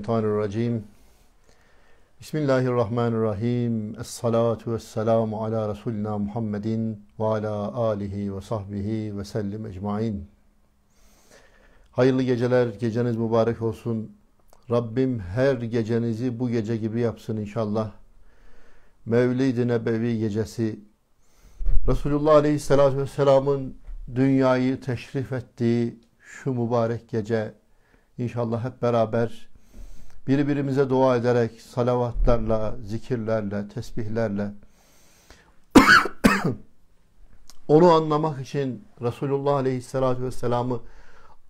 Mineşşeytanirracim. Bismillahirrahmanirrahim. Es-salatu vesselamu ala Resulina Muhammedin ve ala alihi ve sahbihi ve sellim ecmain. Hayırlı geceler, geceniz mübarek olsun. Rabbim her gecenizi bu gece gibi yapsın inşallah. Mevlid-i Nebevi gecesi Resulullah Aleyhisselatü Vesselam'ın dünyayı teşrif ettiği şu mübarek gece inşallah hep beraber birbirimize dua ederek salavatlarla, zikirlerle, tesbihlerle onu anlamak için Resulullah Aleyhisselatü Vesselam'ı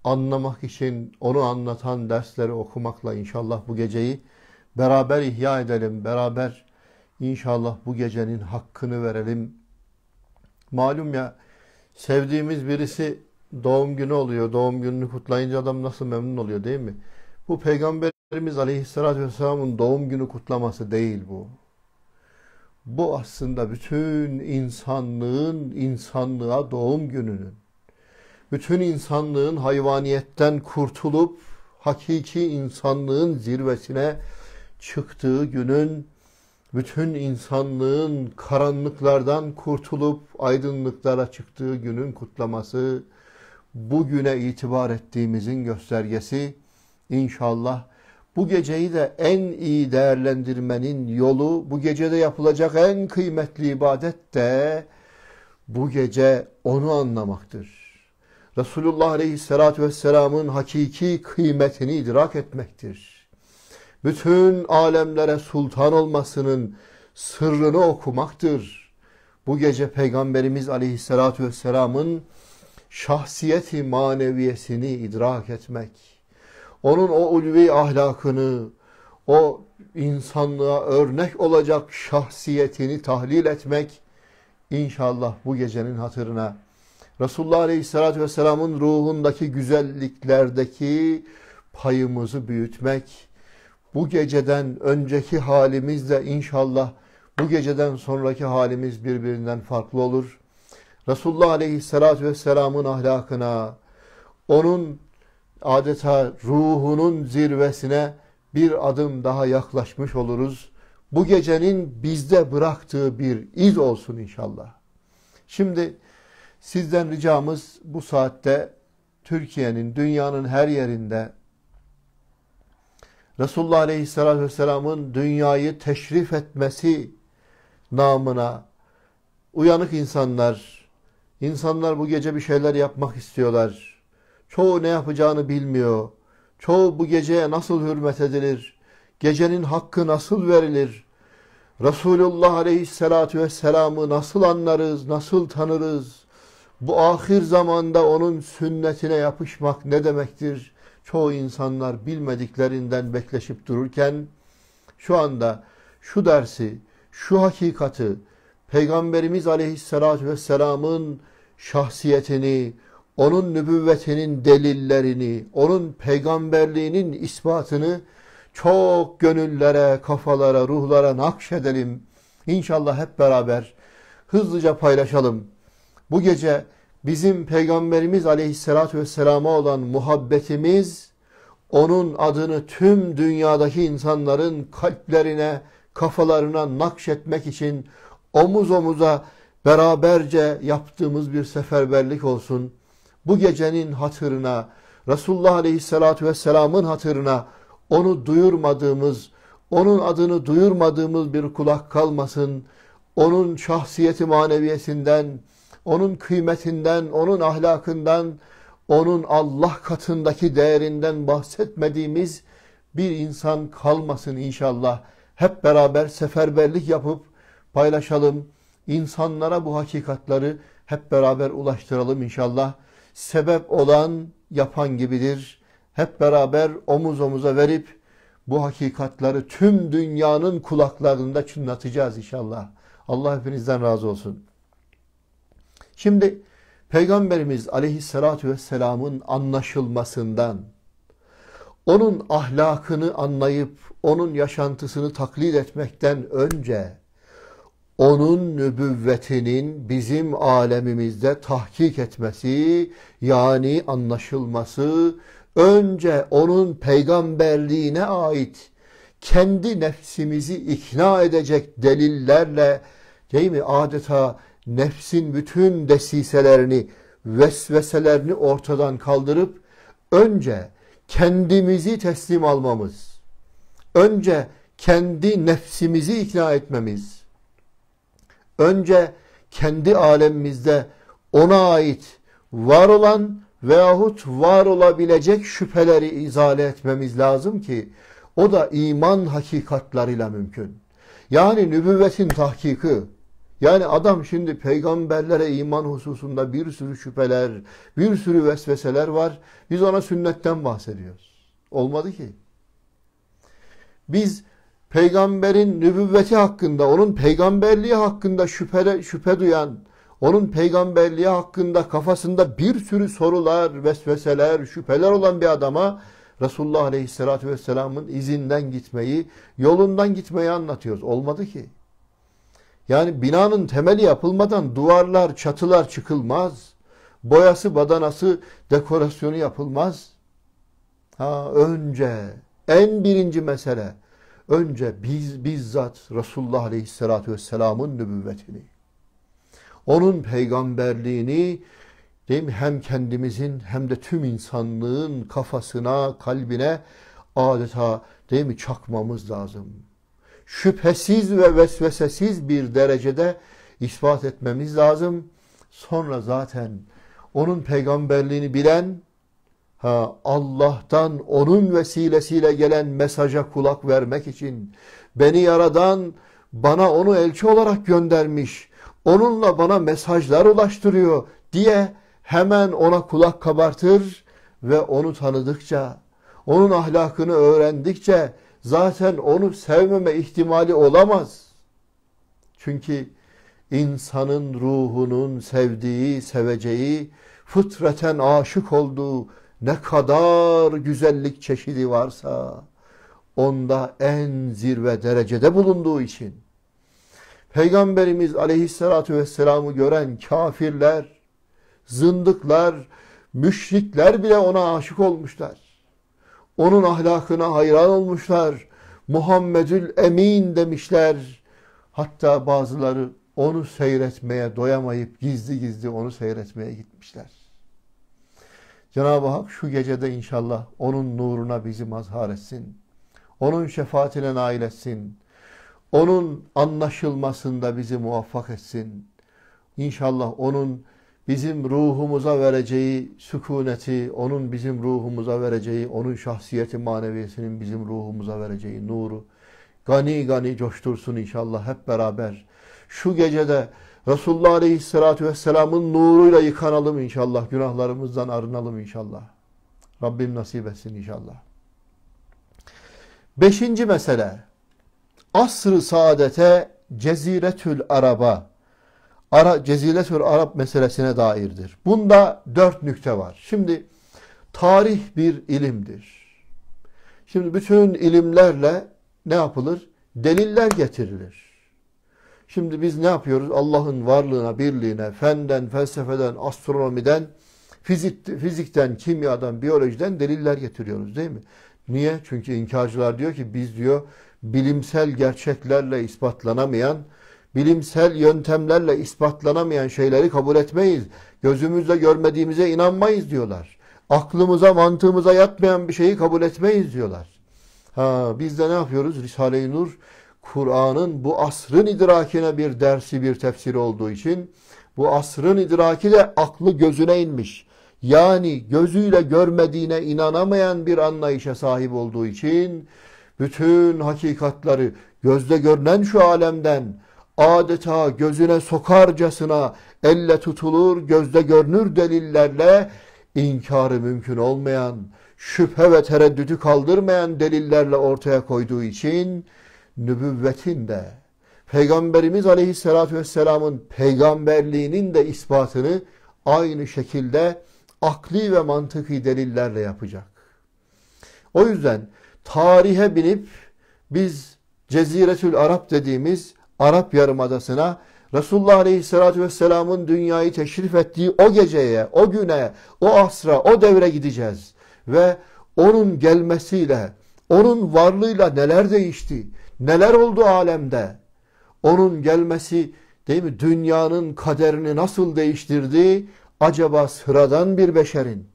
anlamak için onu anlatan dersleri okumakla inşallah bu geceyi beraber ihya edelim. Beraber inşallah bu gecenin hakkını verelim. Malum ya sevdiğimiz birisi doğum günü oluyor. Doğum gününü kutlayınca adam nasıl memnun oluyor değil mi? Bu Peygamberimiz Aleyhisselatü Vesselam'ın doğum günü kutlaması değil bu. Bu aslında bütün insanlığın insanlığa doğum gününün, bütün insanlığın hayvaniyetten kurtulup hakiki insanlığın zirvesine çıktığı günün, bütün insanlığın karanlıklardan kurtulup aydınlıklara çıktığı günün kutlaması, bugüne itibar ettiğimizin göstergesi. İnşallah bu geceyi de en iyi değerlendirmenin yolu, bu gecede yapılacak en kıymetli ibadet de bu gece onu anlamaktır. Resulullah Aleyhisselatü Vesselam'ın hakiki kıymetini idrak etmektir. Bütün alemlere sultan olmasının sırrını okumaktır. Bu gece Peygamberimiz Aleyhisselatü Vesselam'ın şahsiyeti maneviyesini idrak etmek, onun o ulvi ahlakını, o insanlığa örnek olacak şahsiyetini tahlil etmek, inşallah bu gecenin hatırına Resulullah Aleyhisselatü Vesselam'ın ruhundaki güzelliklerdeki payımızı büyütmek, bu geceden önceki halimizle inşallah bu geceden sonraki halimiz birbirinden farklı olur. Resulullah Aleyhisselatü Vesselam'ın ahlakına, onun adeta ruhunun zirvesine bir adım daha yaklaşmış oluruz. Bu gecenin bizde bıraktığı bir iz olsun inşallah. Şimdi sizden ricamız bu saatte Türkiye'nin, dünyanın her yerinde Resulullah Aleyhisselatü Vesselam'ın dünyayı teşrif etmesi namına uyanık insanlar, insanlar bu gece bir şeyler yapmak istiyorlar. Çoğu ne yapacağını bilmiyor. Çoğu bu geceye nasıl hürmet edilir? Gecenin hakkı nasıl verilir? Resulullah Aleyhisselatü Vesselam'ı nasıl anlarız, nasıl tanırız? Bu ahir zamanda onun sünnetine yapışmak ne demektir? Çoğu insanlar bilmediklerinden bekleşip dururken şu anda şu dersi, şu hakikati Peygamberimiz Aleyhisselatü Vesselam'ın şahsiyetini, onun nübüvvetinin delillerini, onun peygamberliğinin ispatını çok gönüllere, kafalara, ruhlara nakşedelim. İnşallah hep beraber hızlıca paylaşalım. Bu gece bizim Peygamberimiz Aleyhisselatü Vesselam'a olan muhabbetimiz, onun adını tüm dünyadaki insanların kalplerine, kafalarına nakşetmek için omuz omuza beraberce yaptığımız bir seferberlik olsun. Bu gecenin hatırına, Resulullah Aleyhisselatü Vesselam'ın hatırına onu duyurmadığımız, onun adını duyurmadığımız bir kulak kalmasın. Onun şahsiyeti maneviyesinden, onun kıymetinden, onun ahlakından, onun Allah katındaki değerinden bahsetmediğimiz bir insan kalmasın inşallah. Hep beraber seferberlik yapıp paylaşalım. İnsanlara bu hakikatları hep beraber ulaştıralım inşallah. Sebep olan yapan gibidir. Hep beraber omuz omuza verip bu hakikatları tüm dünyanın kulaklarında çınlatacağız inşallah. Allah hepinizden razı olsun. Şimdi Peygamberimiz aleyhissalatü vesselamın anlaşılmasından, onun ahlakını anlayıp onun yaşantısını taklit etmekten önce onun nübüvvetinin bizim alemimizde tahkik etmesi yani anlaşılması, önce onun peygamberliğine ait kendi nefsimizi ikna edecek delillerle değil mi adeta nefsin bütün desiselerini vesveselerini ortadan kaldırıp önce kendimizi teslim almamız önce kendi nefsimizi ikna etmemiz önce kendi alemimizde ona ait var olan veyahut var olabilecek şüpheleri izale etmemiz lazım ki o da iman hakikatlarıyla mümkün. Yani nübüvvetin tahkiki. Yani adam şimdi peygamberlere iman hususunda bir sürü şüpheler, bir sürü vesveseler var. Biz ona sünnetten bahsediyoruz. Olmadı ki. Biz peygamberin nübüvveti hakkında, onun peygamberliği hakkında şüphe, şüphe duyan, onun peygamberliği hakkında kafasında bir sürü sorular, vesveseler, şüpheler olan bir adama Resulullah Aleyhisselatü Vesselam'ın izinden gitmeyi, yolundan gitmeyi anlatıyoruz. Olmadı ki. Yani binanın temeli yapılmadan duvarlar, çatılar çıkılmaz. Boyası, badanası, dekorasyonu yapılmaz. Ha, önce en birinci mesele önce biz bizzat Resulullah Aleyhisselatü Vesselam'ın nübüvvetini onun peygamberliğini değil mi? hem kendimizin hem de tüm insanlığın kafasına, kalbine adeta değil mi çakmamız lazım. Şüphesiz ve vesvesesiz bir derecede ispat etmemiz lazım. Sonra zaten onun peygamberliğini bilen ha, Allah'tan onun vesilesiyle gelen mesaja kulak vermek için beni yaradan bana onu elçi olarak göndermiş onunla bana mesajlar ulaştırıyor diye hemen ona kulak kabartır ve onu tanıdıkça, onun ahlakını öğrendikçe zaten onu sevmeme ihtimali olamaz. Çünkü insanın ruhunun sevdiği, seveceği, fıtraten aşık olduğu ne kadar güzellik çeşidi varsa onda en zirve derecede bulunduğu için Peygamberimiz aleyhissalatü vesselam'ı gören kafirler, zındıklar, müşrikler bile ona aşık olmuşlar. Onun ahlakına hayran olmuşlar. Muhammedül Emin demişler. Hatta bazıları onu seyretmeye doyamayıp gizli gizli onu seyretmeye gitmişler. Cenab-ı Hak şu gecede inşallah onun nuruna bizi mazhar etsin. Onun şefaatine nail etsin. Onun anlaşılmasında bizi muvaffak etsin. İnşallah onun bizim ruhumuza vereceği sükuneti, onun bizim ruhumuza vereceği, onun şahsiyeti maneviyesinin bizim ruhumuza vereceği nuru gani gani coştursun inşallah hep beraber. Şu gecede Resulullah Aleyhisselatü Vesselam'ın nuruyla yıkanalım inşallah. Günahlarımızdan arınalım inşallah. Rabbim nasip etsin inşallah. Beşinci mesele asr-ı saadete Ceziretül Araba Ara, Ceziretül Arap meselesine dairdir. Bunda dört nükte var. Şimdi tarih bir ilimdir. Şimdi bütün ilimlerle ne yapılır? Deliller getirilir. Şimdi biz ne yapıyoruz? Allah'ın varlığına, birliğine, fenden, felsefeden, astronomiden, fizik, fizikten, kimyadan, biyolojiden deliller getiriyoruz değil mi? Niye? Çünkü inkarcılar diyor ki biz diyor bilimsel gerçeklerle ispatlanamayan, bilimsel yöntemlerle ispatlanamayan şeyleri kabul etmeyiz. Gözümüzle görmediğimize inanmayız diyorlar. Aklımıza, mantığımıza yatmayan bir şeyi kabul etmeyiz diyorlar. Ha, biz de ne yapıyoruz? Risale-i Nur, Kur'an'ın bu asrın idrakine bir dersi, bir tefsiri olduğu için bu asrın idraki de aklı gözüne inmiş. Yani gözüyle görmediğine inanamayan bir anlayışa sahip olduğu için bütün hakikatları gözde görünen şu alemden adeta gözüne sokarcasına elle tutulur, gözde görünür delillerle inkarı mümkün olmayan, şüphe ve tereddütü kaldırmayan delillerle ortaya koyduğu için nübüvvetin de Peygamberimiz Aleyhisselatü Vesselam'ın peygamberliğinin de ispatını aynı şekilde akli ve mantıki delillerle yapacak. O yüzden tarihe binip biz Ceziretül Arap dediğimiz Arap Yarımadası'na Resulullah Aleyhisselatü Vesselam'ın dünyayı teşrif ettiği o geceye, o güne, o asra, o devre gideceğiz. ve onun gelmesiyle, onun varlığıyla neler değişti, neler oldu alemde. Onun gelmesi değil mi dünyanın kaderini nasıl değiştirdi? Acaba sıradan bir beşerin,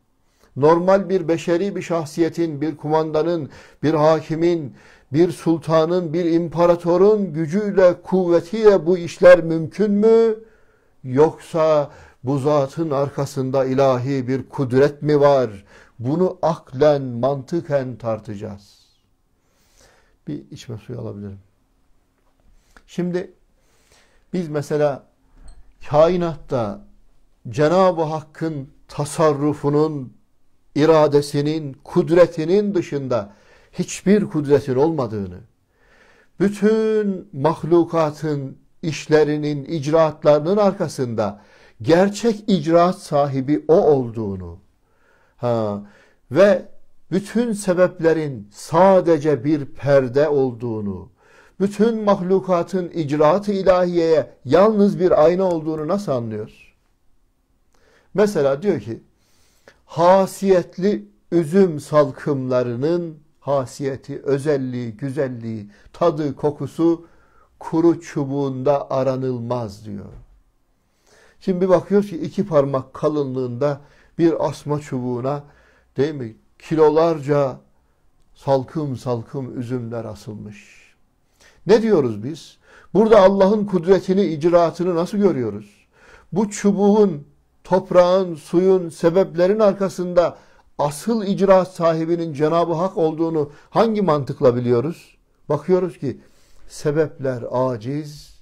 normal bir beşeri bir şahsiyetin, bir kumandanın, bir hakimin, bir sultanın, bir imparatorun gücüyle, kuvvetiyle bu işler mümkün mü? Yoksa bu zatın arkasında ilahi bir kudret mi var? Bunu aklen, mantıken tartacağız. Bir içme suyu alabilirim. Şimdi biz mesela kainatta Cenab-ı Hakk'ın tasarrufunun, iradesinin, kudretinin dışında hiçbir kudretin olmadığını, bütün mahlukatın işlerinin, icraatlarının arkasında gerçek icraat sahibi o olduğunu ha, ve bütün sebeplerin sadece bir perde olduğunu, bütün mahlukatın icraat-ı ilahiyeye yalnız bir ayna olduğunu nasıl anlıyoruz? Mesela diyor ki, hasiyetli üzüm salkımlarının hasiyeti, özelliği, güzelliği, tadı, kokusu kuru çubuğunda aranılmaz diyor. Şimdi bir bakıyoruz ki iki parmak kalınlığında bir asma çubuğuna değil mi kilolarca salkım salkım üzümler asılmış. Ne diyoruz biz? Burada Allah'ın kudretini, icraatını nasıl görüyoruz? Bu çubuğun, toprağın, suyun, sebeplerin arkasında asıl icraat sahibinin Cenab-ı Hak olduğunu hangi mantıkla biliyoruz? Bakıyoruz ki sebepler aciz,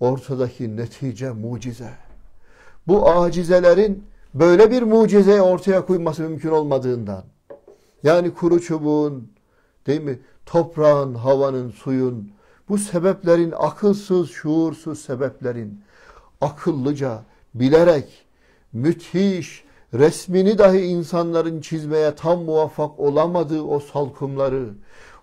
ortadaki netice mucize. Bu acizelerin böyle bir mucize ortaya koyması mümkün olmadığından, yani kuru çubuğun, değil mi, toprağın, havanın, suyun, bu sebeplerin akılsız, şuursuz sebeplerin akıllıca, bilerek, müthiş, resmini dahi insanların çizmeye tam muvaffak olamadığı o salkımları,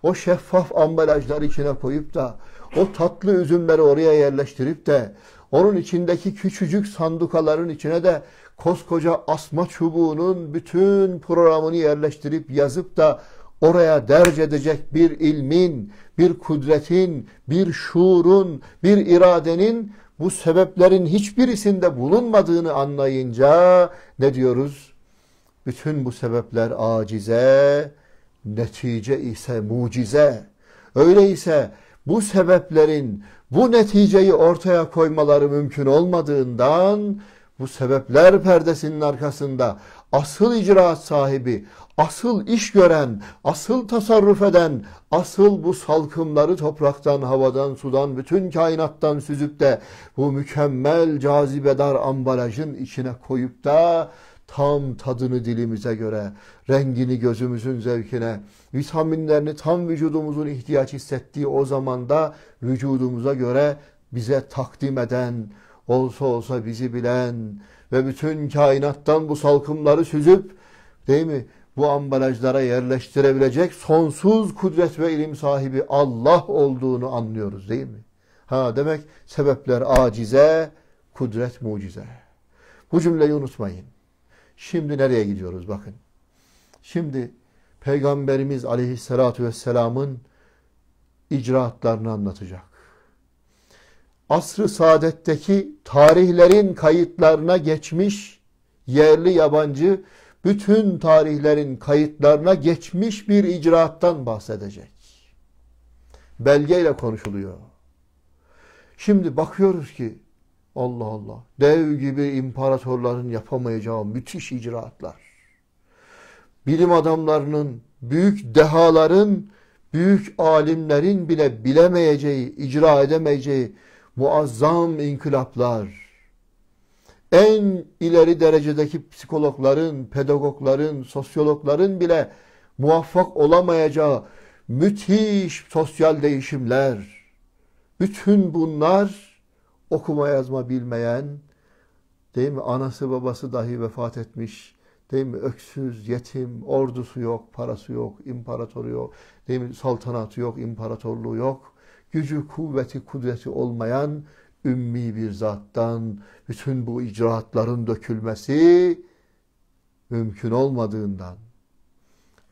o şeffaf ambalajlar içine koyup da, o tatlı üzümleri oraya yerleştirip de, onun içindeki küçücük sandukaların içine de koskoca asma çubuğunun bütün programını yerleştirip yazıp da oraya derc edecek bir ilmin, bir kudretin, bir şuurun, bir iradenin bu sebeplerin hiçbirisinde bulunmadığını anlayınca ne diyoruz? Bütün bu sebepler acize, netice ise mucize. Öyleyse bu sebeplerin bu neticeyi ortaya koymaları mümkün olmadığından bu sebepler perdesinin arkasında asıl icraat sahibi, asıl iş gören, asıl tasarruf eden, asıl bu salkımları topraktan, havadan, sudan, bütün kainattan süzüp de bu mükemmel cazibedar ambalajın içine koyup da tam tadını dilimize göre, rengini gözümüzün zevkine, vitaminlerini tam vücudumuzun ihtiyaç hissettiği o zamanda vücudumuza göre bize takdim eden, olsa olsa bizi bilen ve bütün kainattan bu salkımları süzüp değil mi? Bu ambalajlara yerleştirebilecek sonsuz kudret ve ilim sahibi Allah olduğunu anlıyoruz değil mi? Ha demek sebepler acize, kudret mucize. Bu cümleyi unutmayın. Şimdi nereye gidiyoruz bakın. Şimdi Peygamberimiz aleyhissalatu vesselamın icraatlarını anlatacak asr-ı saadetteki tarihlerin kayıtlarına geçmiş yerli yabancı bütün tarihlerin kayıtlarına geçmiş bir icraattan bahsedecek. Belgeyle konuşuluyor. Şimdi bakıyoruz ki Allah Allah dev gibi imparatorların yapamayacağı müthiş icraatlar. Bilim adamlarının, büyük dehaların, büyük alimlerin bile bilemeyeceği, icra edemeyeceği muazzam inkılaplar, en ileri derecedeki psikologların, pedagogların, sosyologların bile muvaffak olamayacağı müthiş sosyal değişimler, bütün bunlar okuma yazma bilmeyen, değil mi? Anası babası dahi vefat etmiş, değil mi? Öksüz, yetim, ordusu yok, parası yok, imparatoru yok, değil mi? Saltanatı yok, imparatorluğu yok gücü, kuvveti, kudreti olmayan ümmi bir zattan bütün bu icraatların dökülmesi mümkün olmadığından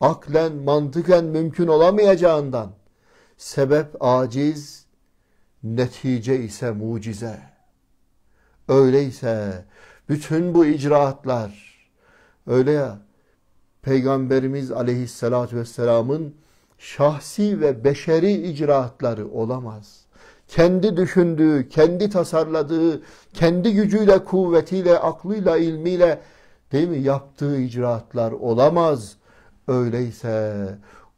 aklen, mantıken mümkün olamayacağından sebep aciz, netice ise mucize. Öyleyse bütün bu icraatlar öyle ya Peygamberimiz aleyhissalatü vesselamın şahsi ve beşeri icraatları olamaz. Kendi düşündüğü, kendi tasarladığı, kendi gücüyle, kuvvetiyle, aklıyla, ilmiyle değil mi yaptığı icraatlar olamaz. Öyleyse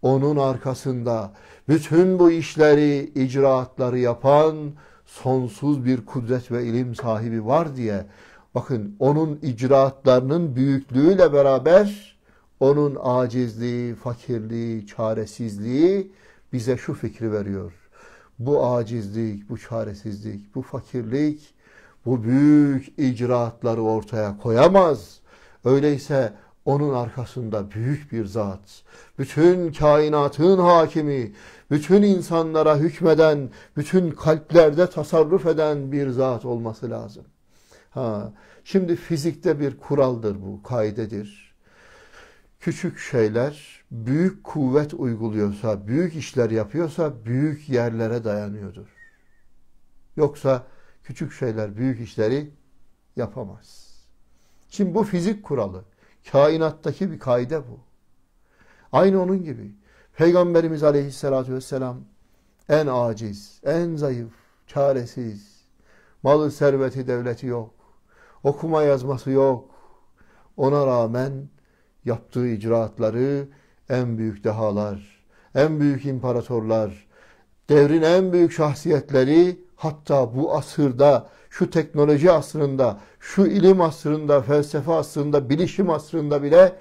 onun arkasında bütün bu işleri, icraatları yapan sonsuz bir kudret ve ilim sahibi var diye bakın onun icraatlarının büyüklüğüyle beraber onun acizliği, fakirliği, çaresizliği bize şu fikri veriyor. Bu acizlik, bu çaresizlik, bu fakirlik bu büyük icraatları ortaya koyamaz. Öyleyse onun arkasında büyük bir zat, bütün kainatın hakimi, bütün insanlara hükmeden, bütün kalplerde tasarruf eden bir zat olması lazım. Ha, şimdi fizikte bir kuraldır bu, kaidedir. Küçük şeyler büyük kuvvet uyguluyorsa, büyük işler yapıyorsa büyük yerlere dayanıyordur. Yoksa küçük şeyler büyük işleri yapamaz. Şimdi bu fizik kuralı. Kainattaki bir kaide bu. Aynı onun gibi. Peygamberimiz aleyhissalatü vesselam en aciz, en zayıf, çaresiz, malı serveti devleti yok, okuma yazması yok. Ona rağmen yaptığı icraatları en büyük dehalar, en büyük imparatorlar, devrin en büyük şahsiyetleri hatta bu asırda, şu teknoloji asrında, şu ilim asrında, felsefe asrında, bilişim asrında bile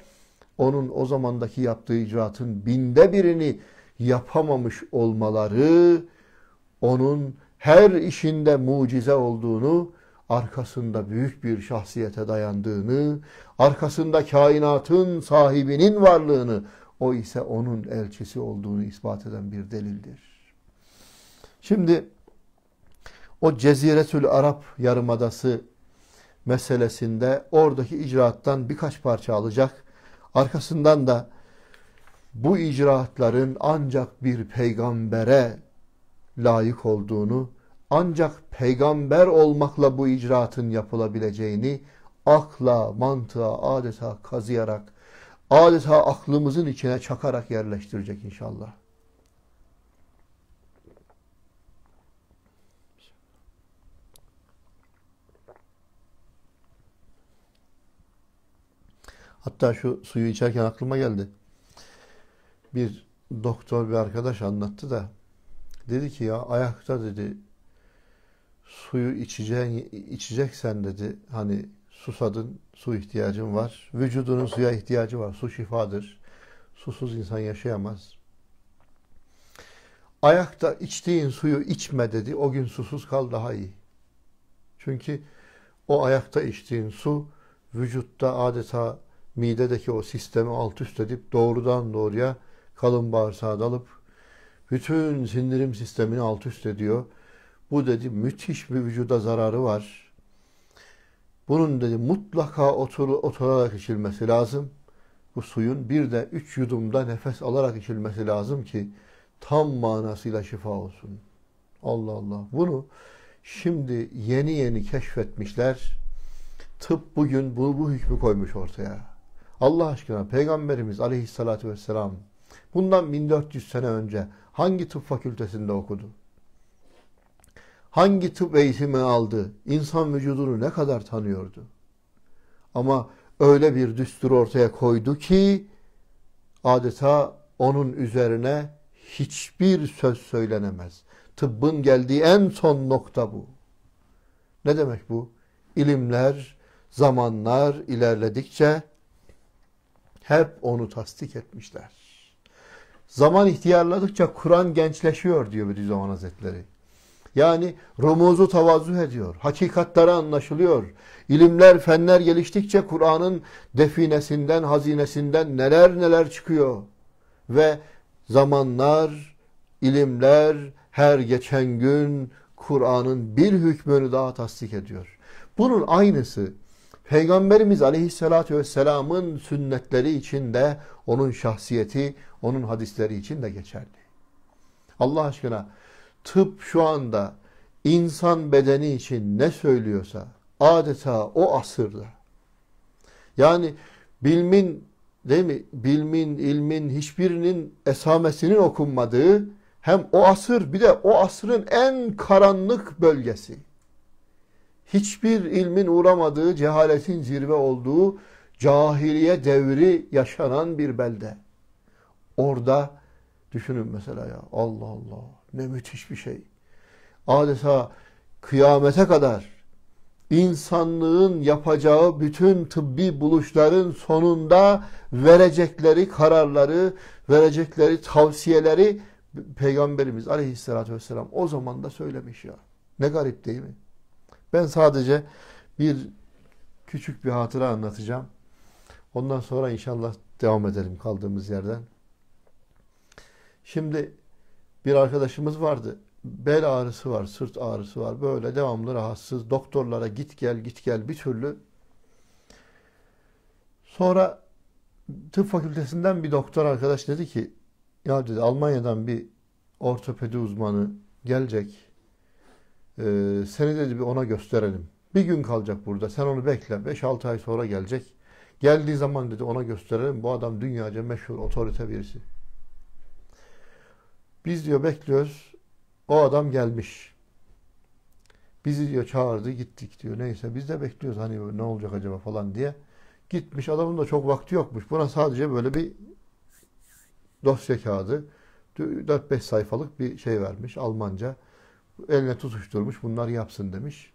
onun o zamandaki yaptığı icraatın binde birini yapamamış olmaları onun her işinde mucize olduğunu, arkasında büyük bir şahsiyete dayandığını, arkasında kainatın sahibinin varlığını, o ise onun elçisi olduğunu ispat eden bir delildir. Şimdi o Ceziretül Arap Yarımadası meselesinde oradaki icraattan birkaç parça alacak. Arkasından da bu icraatların ancak bir peygambere layık olduğunu, ancak peygamber olmakla bu icraatın yapılabileceğini akla, mantığa adeta kazıyarak, adeta aklımızın içine çakarak yerleştirecek inşallah. Hatta şu suyu içerken aklıma geldi. Bir doktor bir arkadaş anlattı da dedi ki ya ayakta dedi suyu içeceğin, içeceksen dedi hani susadın su ihtiyacın var. Vücudunun suya ihtiyacı var. Su şifadır. Susuz insan yaşayamaz. Ayakta içtiğin suyu içme dedi. O gün susuz kal daha iyi. Çünkü o ayakta içtiğin su vücutta adeta midedeki o sistemi alt üst edip doğrudan doğruya kalın bağırsağa dalıp bütün sindirim sistemini alt üst ediyor. Bu dedi müthiş bir vücuda zararı var. Bunun dedi mutlaka otur, oturarak içilmesi lazım. Bu suyun bir de üç yudumda nefes alarak içilmesi lazım ki tam manasıyla şifa olsun. Allah Allah. Bunu şimdi yeni yeni keşfetmişler. Tıp bugün bu, bu hükmü koymuş ortaya. Allah aşkına Peygamberimiz aleyhissalatü vesselam bundan 1400 sene önce hangi tıp fakültesinde okudu? Hangi tıp eğitimi aldı? İnsan vücudunu ne kadar tanıyordu? Ama öyle bir düstur ortaya koydu ki adeta onun üzerine hiçbir söz söylenemez. Tıbbın geldiği en son nokta bu. Ne demek bu? İlimler, zamanlar ilerledikçe hep onu tasdik etmişler. Zaman ihtiyarladıkça Kur'an gençleşiyor diyor Bediüzzaman Hazretleri. Yani rumuzu tavazu ediyor. Hakikatleri anlaşılıyor. İlimler, fenler geliştikçe Kur'an'ın definesinden, hazinesinden neler neler çıkıyor. Ve zamanlar, ilimler her geçen gün Kur'an'ın bir hükmünü daha tasdik ediyor. Bunun aynısı Peygamberimiz Aleyhisselatü Vesselam'ın sünnetleri için de onun şahsiyeti, onun hadisleri için de geçerli. Allah aşkına tıp şu anda insan bedeni için ne söylüyorsa adeta o asırda. Yani bilmin değil mi? Bilmin, ilmin hiçbirinin esamesinin okunmadığı hem o asır bir de o asrın en karanlık bölgesi. Hiçbir ilmin uğramadığı, cehaletin zirve olduğu cahiliye devri yaşanan bir belde. Orada düşünün mesela ya Allah Allah ne müthiş bir şey. Adeta kıyamete kadar insanlığın yapacağı bütün tıbbi buluşların sonunda verecekleri kararları, verecekleri tavsiyeleri Peygamberimiz aleyhissalatü vesselam o zaman da söylemiş ya. Ne garip değil mi? Ben sadece bir küçük bir hatıra anlatacağım. Ondan sonra inşallah devam edelim kaldığımız yerden. Şimdi bir arkadaşımız vardı. Bel ağrısı var, sırt ağrısı var. Böyle devamlı rahatsız. Doktorlara git gel git gel bir türlü. Sonra tıp fakültesinden bir doktor arkadaş dedi ki ya dedi Almanya'dan bir ortopedi uzmanı gelecek. Ee, seni dedi bir ona gösterelim. Bir gün kalacak burada. Sen onu bekle. 5-6 ay sonra gelecek. Geldiği zaman dedi ona gösterelim. Bu adam dünyaca meşhur otorite birisi. Biz diyor bekliyoruz. O adam gelmiş. Bizi diyor çağırdı gittik diyor. Neyse biz de bekliyoruz hani ne olacak acaba falan diye. Gitmiş adamın da çok vakti yokmuş. Buna sadece böyle bir dosya kağıdı 4-5 sayfalık bir şey vermiş Almanca. Eline tutuşturmuş bunlar yapsın demiş.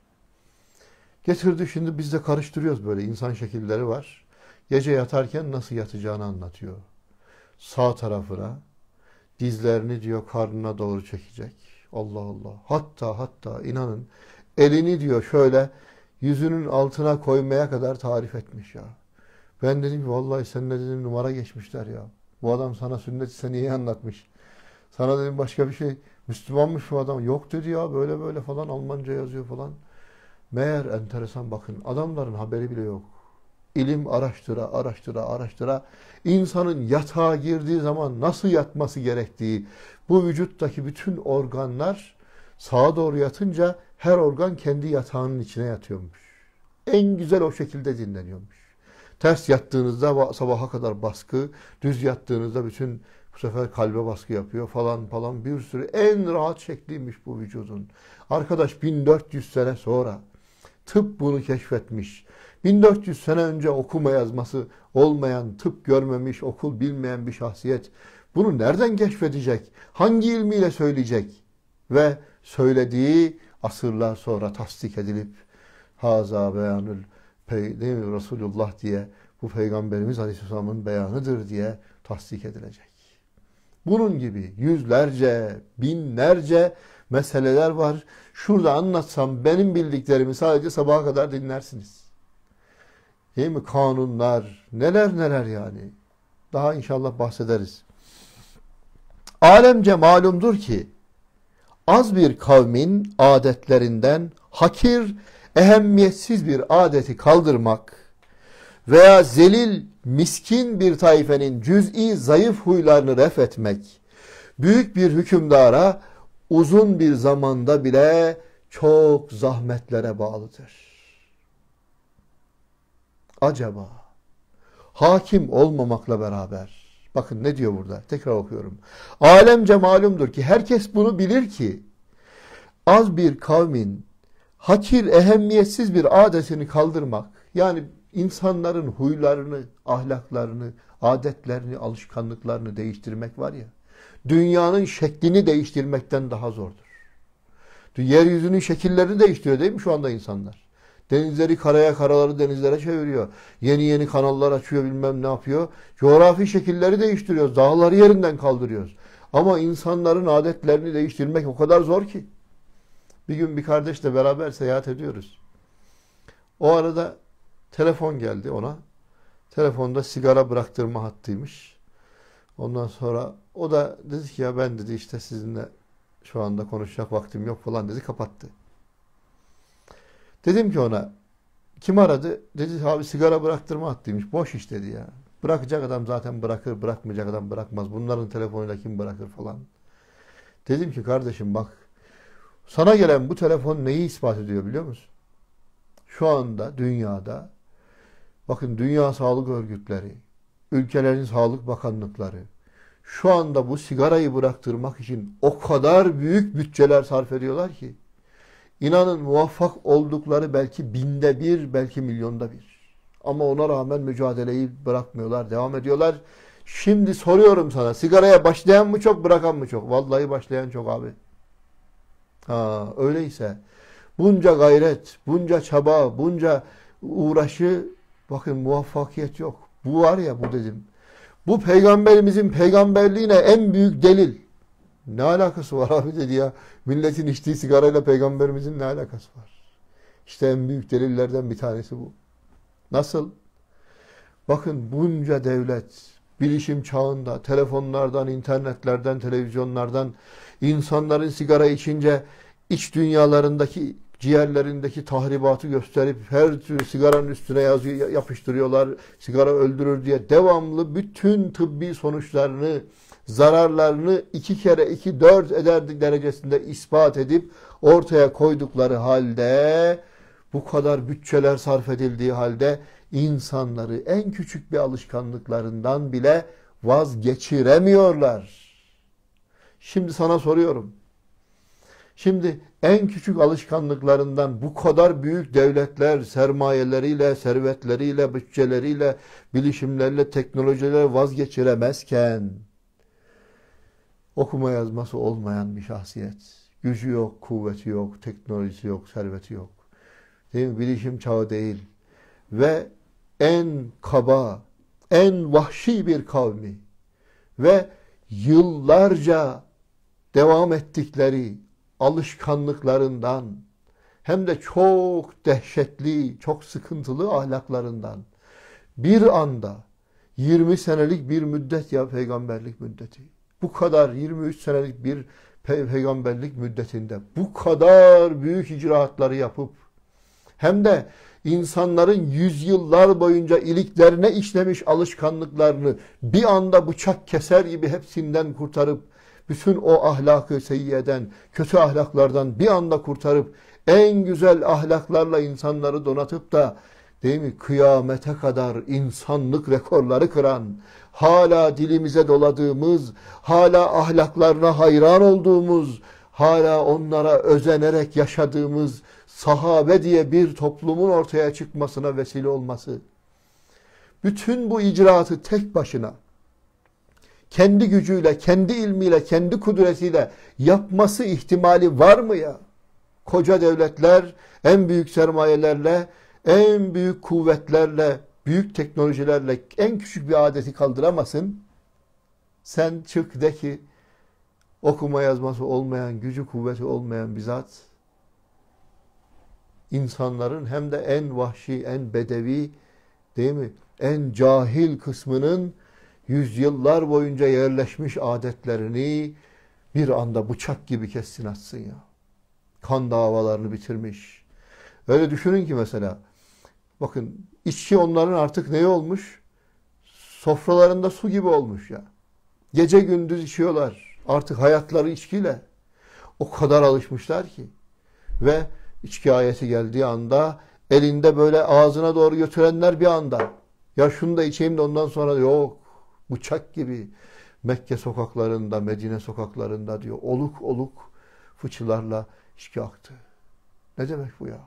Getirdi şimdi biz de karıştırıyoruz böyle insan şekilleri var. Gece yatarken nasıl yatacağını anlatıyor. Sağ tarafına dizlerini diyor karnına doğru çekecek. Allah Allah. Hatta hatta inanın elini diyor şöyle yüzünün altına koymaya kadar tarif etmiş ya. Ben dedim ki vallahi seninle dedim numara geçmişler ya. Bu adam sana sünnet seniyeyi anlatmış. Sana dedim başka bir şey. Müslümanmış bu adam. Yok dedi ya böyle böyle falan Almanca yazıyor falan. Meğer enteresan bakın adamların haberi bile yok. İlim araştıra, araştıra, araştıra insanın yatağa girdiği zaman nasıl yatması gerektiği, bu vücuttaki bütün organlar sağa doğru yatınca her organ kendi yatağının içine yatıyormuş. En güzel o şekilde dinleniyormuş. Ters yattığınızda sabaha kadar baskı, düz yattığınızda bütün bu sefer kalbe baskı yapıyor falan falan bir sürü en rahat şekliymiş bu vücudun. Arkadaş 1400 sene sonra tıp bunu keşfetmiş. 1400 sene önce okuma yazması olmayan, tıp görmemiş, okul bilmeyen bir şahsiyet bunu nereden keşfedecek? Hangi ilmiyle söyleyecek? Ve söylediği asırlar sonra tasdik edilip haza beyanül değil mi? Resulullah diye bu Peygamberimiz Aleyhisselam'ın beyanıdır diye tasdik edilecek. Bunun gibi yüzlerce, binlerce meseleler var. Şurada anlatsam benim bildiklerimi sadece sabaha kadar dinlersiniz. Değil mi? Kanunlar, neler neler yani. Daha inşallah bahsederiz. Alemce malumdur ki az bir kavmin adetlerinden hakir, ehemmiyetsiz bir adeti kaldırmak veya zelil, miskin bir taifenin cüz'i zayıf huylarını ref etmek, büyük bir hükümdara uzun bir zamanda bile çok zahmetlere bağlıdır. Acaba hakim olmamakla beraber bakın ne diyor burada tekrar okuyorum. Alemce malumdur ki herkes bunu bilir ki az bir kavmin hakir ehemmiyetsiz bir adetini kaldırmak yani insanların huylarını, ahlaklarını, adetlerini, alışkanlıklarını değiştirmek var ya dünyanın şeklini değiştirmekten daha zordur. Yeryüzünün şekillerini değiştiriyor değil mi şu anda insanlar? Denizleri karaya, karaları denizlere çeviriyor. Yeni yeni kanallar açıyor bilmem ne yapıyor. Coğrafi şekilleri değiştiriyoruz. Dağları yerinden kaldırıyoruz. Ama insanların adetlerini değiştirmek o kadar zor ki. Bir gün bir kardeşle beraber seyahat ediyoruz. O arada telefon geldi ona. Telefonda sigara bıraktırma hattıymış. Ondan sonra o da dedi ki ya ben dedi işte sizinle şu anda konuşacak vaktim yok falan dedi kapattı. Dedim ki ona Kim aradı? Dedi abi sigara bıraktırma hattıymış. Boş iş dedi ya. Bırakacak adam zaten bırakır, bırakmayacak adam bırakmaz. Bunların telefonuyla kim bırakır falan. Dedim ki kardeşim bak sana gelen bu telefon neyi ispat ediyor biliyor musun? Şu anda dünyada bakın Dünya Sağlık Örgütleri, ülkelerin sağlık bakanlıkları şu anda bu sigarayı bıraktırmak için o kadar büyük bütçeler sarf ediyorlar ki inanın muvaffak oldukları belki binde bir, belki milyonda bir. Ama ona rağmen mücadeleyi bırakmıyorlar, devam ediyorlar. Şimdi soruyorum sana, sigaraya başlayan mı çok, bırakan mı çok? Vallahi başlayan çok abi. Ha, öyleyse bunca gayret, bunca çaba, bunca uğraşı bakın muvaffakiyet yok. Bu var ya bu dedim. Bu peygamberimizin peygamberliğine en büyük delil. Ne alakası var abi dedi ya. Milletin içtiği sigarayla peygamberimizin ne alakası var? İşte en büyük delillerden bir tanesi bu. Nasıl? Bakın bunca devlet, bilişim çağında, telefonlardan, internetlerden, televizyonlardan insanların sigara içince iç dünyalarındaki ciğerlerindeki tahribatı gösterip her türlü sigaranın üstüne yazı yapıştırıyorlar. Sigara öldürür diye devamlı bütün tıbbi sonuçlarını, zararlarını iki kere iki dört eder derecesinde ispat edip ortaya koydukları halde bu kadar bütçeler sarf edildiği halde insanları en küçük bir alışkanlıklarından bile vazgeçiremiyorlar. Şimdi sana soruyorum. Şimdi en küçük alışkanlıklarından bu kadar büyük devletler sermayeleriyle, servetleriyle, bütçeleriyle, bilişimlerle, teknolojilerle vazgeçiremezken okuma yazması olmayan bir şahsiyet. Gücü yok, kuvveti yok, teknolojisi yok, serveti yok. Değil mi? Bilişim çağı değil. Ve en kaba, en vahşi bir kavmi ve yıllarca devam ettikleri alışkanlıklarından hem de çok dehşetli, çok sıkıntılı ahlaklarından bir anda 20 senelik bir müddet ya peygamberlik müddeti. Bu kadar 23 senelik bir pe peygamberlik müddetinde bu kadar büyük icraatları yapıp hem de insanların yüzyıllar boyunca iliklerine işlemiş alışkanlıklarını bir anda bıçak keser gibi hepsinden kurtarıp bütün o ahlakı seyyeden, kötü ahlaklardan bir anda kurtarıp en güzel ahlaklarla insanları donatıp da değil mi kıyamete kadar insanlık rekorları kıran, hala dilimize doladığımız, hala ahlaklarına hayran olduğumuz, hala onlara özenerek yaşadığımız sahabe diye bir toplumun ortaya çıkmasına vesile olması. Bütün bu icraatı tek başına kendi gücüyle, kendi ilmiyle, kendi kudretiyle yapması ihtimali var mı ya? Koca devletler en büyük sermayelerle, en büyük kuvvetlerle, büyük teknolojilerle en küçük bir adeti kaldıramasın. Sen çık de ki okuma yazması olmayan, gücü kuvveti olmayan bir zat insanların hem de en vahşi, en bedevi değil mi? En cahil kısmının yüzyıllar boyunca yerleşmiş adetlerini bir anda bıçak gibi kessin atsın ya. Kan davalarını bitirmiş. Öyle düşünün ki mesela bakın içki onların artık ne olmuş? Sofralarında su gibi olmuş ya. Gece gündüz içiyorlar. Artık hayatları içkiyle. O kadar alışmışlar ki. Ve içki ayeti geldiği anda elinde böyle ağzına doğru götürenler bir anda. Ya şunu da içeyim de ondan sonra yok bıçak gibi Mekke sokaklarında, Medine sokaklarında diyor oluk oluk fıçılarla içki aktı. Ne demek bu ya?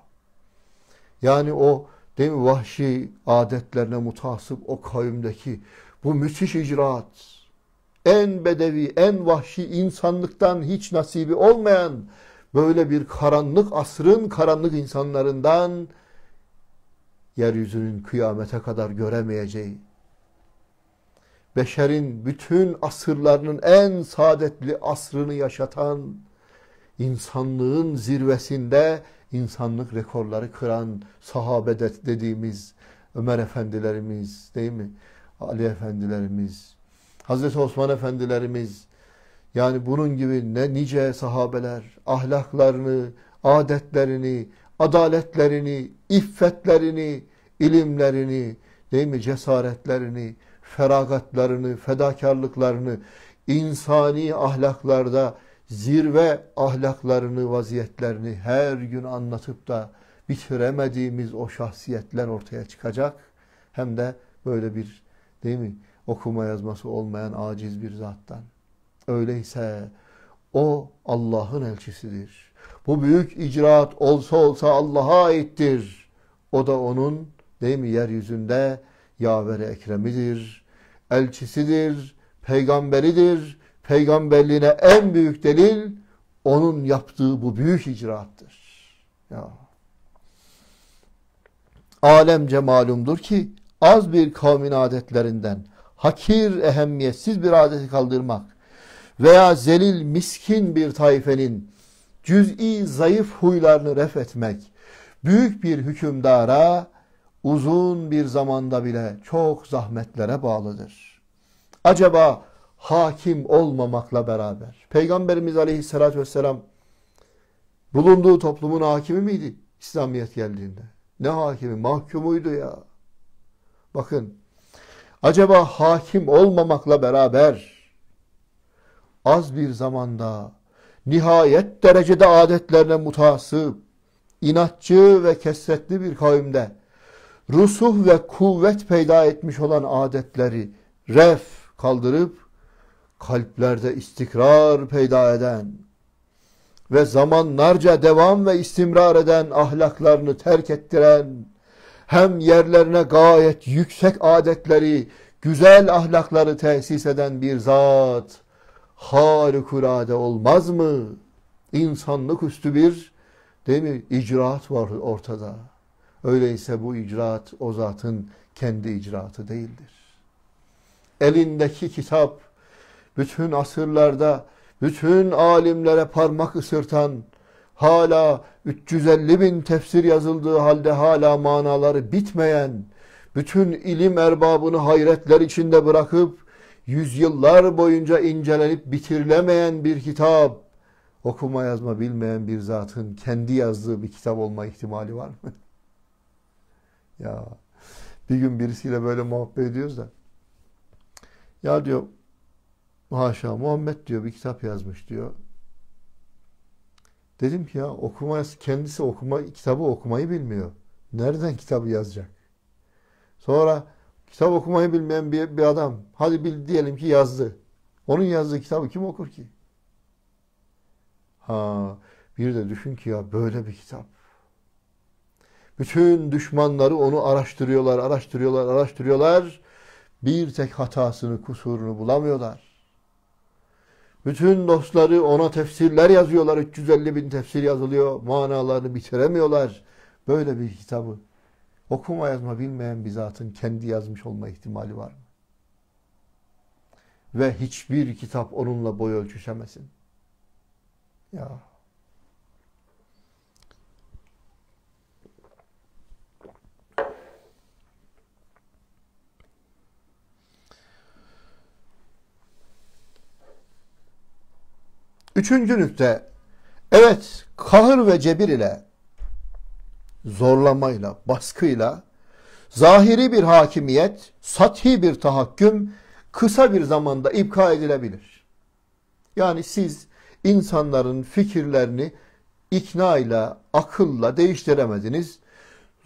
Yani o değil mi? Vahşi adetlerine mutasip o kavimdeki bu müthiş icraat en bedevi, en vahşi insanlıktan hiç nasibi olmayan böyle bir karanlık asrın karanlık insanlarından yeryüzünün kıyamete kadar göremeyeceği beşerin bütün asırlarının en saadetli asrını yaşatan, insanlığın zirvesinde insanlık rekorları kıran sahabe dediğimiz Ömer efendilerimiz değil mi? Ali efendilerimiz, Hazreti Osman efendilerimiz, yani bunun gibi ne nice sahabeler ahlaklarını, adetlerini, adaletlerini, iffetlerini, ilimlerini, değil mi cesaretlerini, feragatlarını, fedakarlıklarını, insani ahlaklarda zirve ahlaklarını, vaziyetlerini her gün anlatıp da bitiremediğimiz o şahsiyetler ortaya çıkacak. Hem de böyle bir değil mi okuma yazması olmayan aciz bir zattan. Öyleyse o Allah'ın elçisidir. Bu büyük icraat olsa olsa Allah'a aittir. O da onun değil mi yeryüzünde yaveri ekremidir, elçisidir, peygamberidir. Peygamberliğine en büyük delil onun yaptığı bu büyük icraattır. Ya. Alemce malumdur ki az bir kavmin adetlerinden hakir, ehemmiyetsiz bir adeti kaldırmak veya zelil, miskin bir taifenin cüz'i zayıf huylarını ref etmek büyük bir hükümdara uzun bir zamanda bile çok zahmetlere bağlıdır. Acaba hakim olmamakla beraber Peygamberimiz Aleyhisselatü Vesselam bulunduğu toplumun hakimi miydi İslamiyet geldiğinde? Ne hakimi? Mahkumuydu ya. Bakın acaba hakim olmamakla beraber az bir zamanda nihayet derecede adetlerine mutasip, inatçı ve kesretli bir kavimde rusuh ve kuvvet peyda etmiş olan adetleri ref kaldırıp kalplerde istikrar peyda eden ve zamanlarca devam ve istimrar eden ahlaklarını terk ettiren hem yerlerine gayet yüksek adetleri, güzel ahlakları tesis eden bir zat harikulade olmaz mı? İnsanlık üstü bir değil mi? icraat var ortada. Öyleyse bu icraat o zatın kendi icraatı değildir. Elindeki kitap bütün asırlarda bütün alimlere parmak ısırtan hala 350 bin tefsir yazıldığı halde hala manaları bitmeyen bütün ilim erbabını hayretler içinde bırakıp yüzyıllar boyunca incelenip bitirilemeyen bir kitap okuma yazma bilmeyen bir zatın kendi yazdığı bir kitap olma ihtimali var mı? Ya bir gün birisiyle böyle muhabbet ediyoruz da ya diyor haşa Muhammed diyor bir kitap yazmış diyor. Dedim ki ya okuma kendisi okuma kitabı okumayı bilmiyor. Nereden kitabı yazacak? Sonra kitap okumayı bilmeyen bir, bir adam hadi bil diyelim ki yazdı. Onun yazdığı kitabı kim okur ki? Ha bir de düşün ki ya böyle bir kitap. Bütün düşmanları onu araştırıyorlar, araştırıyorlar, araştırıyorlar. Bir tek hatasını, kusurunu bulamıyorlar. Bütün dostları ona tefsirler yazıyorlar. 350 bin tefsir yazılıyor. Manalarını bitiremiyorlar. Böyle bir kitabı okuma yazma bilmeyen bir zatın kendi yazmış olma ihtimali var mı? Ve hiçbir kitap onunla boy ölçüşemesin. Ya Üçüncü nükte, evet kahır ve cebir ile, zorlamayla, baskıyla, zahiri bir hakimiyet, sathi bir tahakküm kısa bir zamanda ipka edilebilir. Yani siz insanların fikirlerini ikna ile, akılla değiştiremediniz.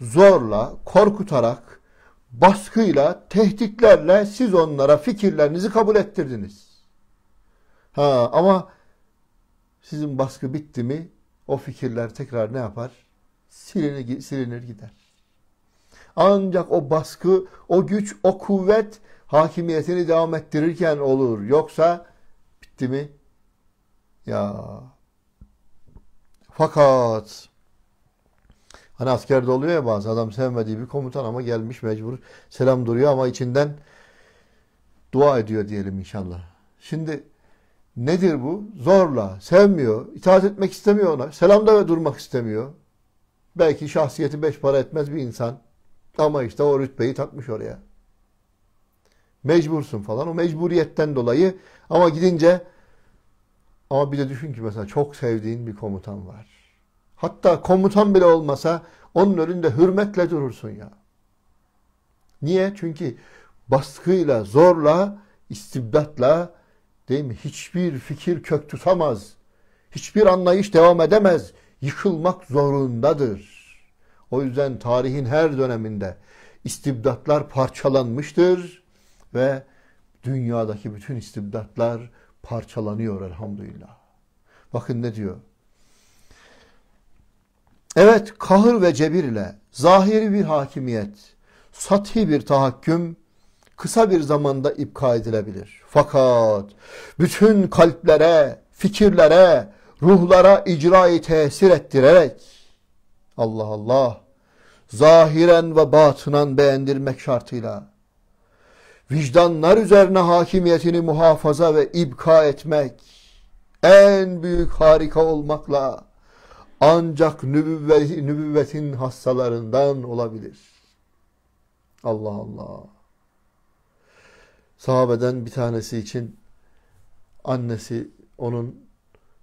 Zorla, korkutarak, baskıyla, tehditlerle siz onlara fikirlerinizi kabul ettirdiniz. Ha, ama sizin baskı bitti mi o fikirler tekrar ne yapar? Silinir, silinir gider. Ancak o baskı, o güç, o kuvvet hakimiyetini devam ettirirken olur. Yoksa bitti mi? Ya. Fakat hani askerde oluyor ya bazı adam sevmediği bir komutan ama gelmiş mecbur selam duruyor ama içinden dua ediyor diyelim inşallah. Şimdi Nedir bu? Zorla, sevmiyor, itaat etmek istemiyor ona. Selamda ve durmak istemiyor. Belki şahsiyeti beş para etmez bir insan. Ama işte o rütbeyi takmış oraya. Mecbursun falan. O mecburiyetten dolayı ama gidince ama bir de düşün ki mesela çok sevdiğin bir komutan var. Hatta komutan bile olmasa onun önünde hürmetle durursun ya. Niye? Çünkü baskıyla, zorla, istibdatla değil mi? Hiçbir fikir kök tutamaz. Hiçbir anlayış devam edemez. Yıkılmak zorundadır. O yüzden tarihin her döneminde istibdatlar parçalanmıştır ve dünyadaki bütün istibdatlar parçalanıyor elhamdülillah. Bakın ne diyor? Evet, kahır ve cebir ile zahiri bir hakimiyet, sathi bir tahakküm kısa bir zamanda ipka edilebilir. Fakat bütün kalplere, fikirlere, ruhlara icrayı tesir ettirerek Allah Allah zahiren ve batınan beğendirmek şartıyla vicdanlar üzerine hakimiyetini muhafaza ve ibka etmek en büyük harika olmakla ancak nübüvvet, nübüvvetin hastalarından olabilir. Allah Allah. Sahabeden bir tanesi için annesi onun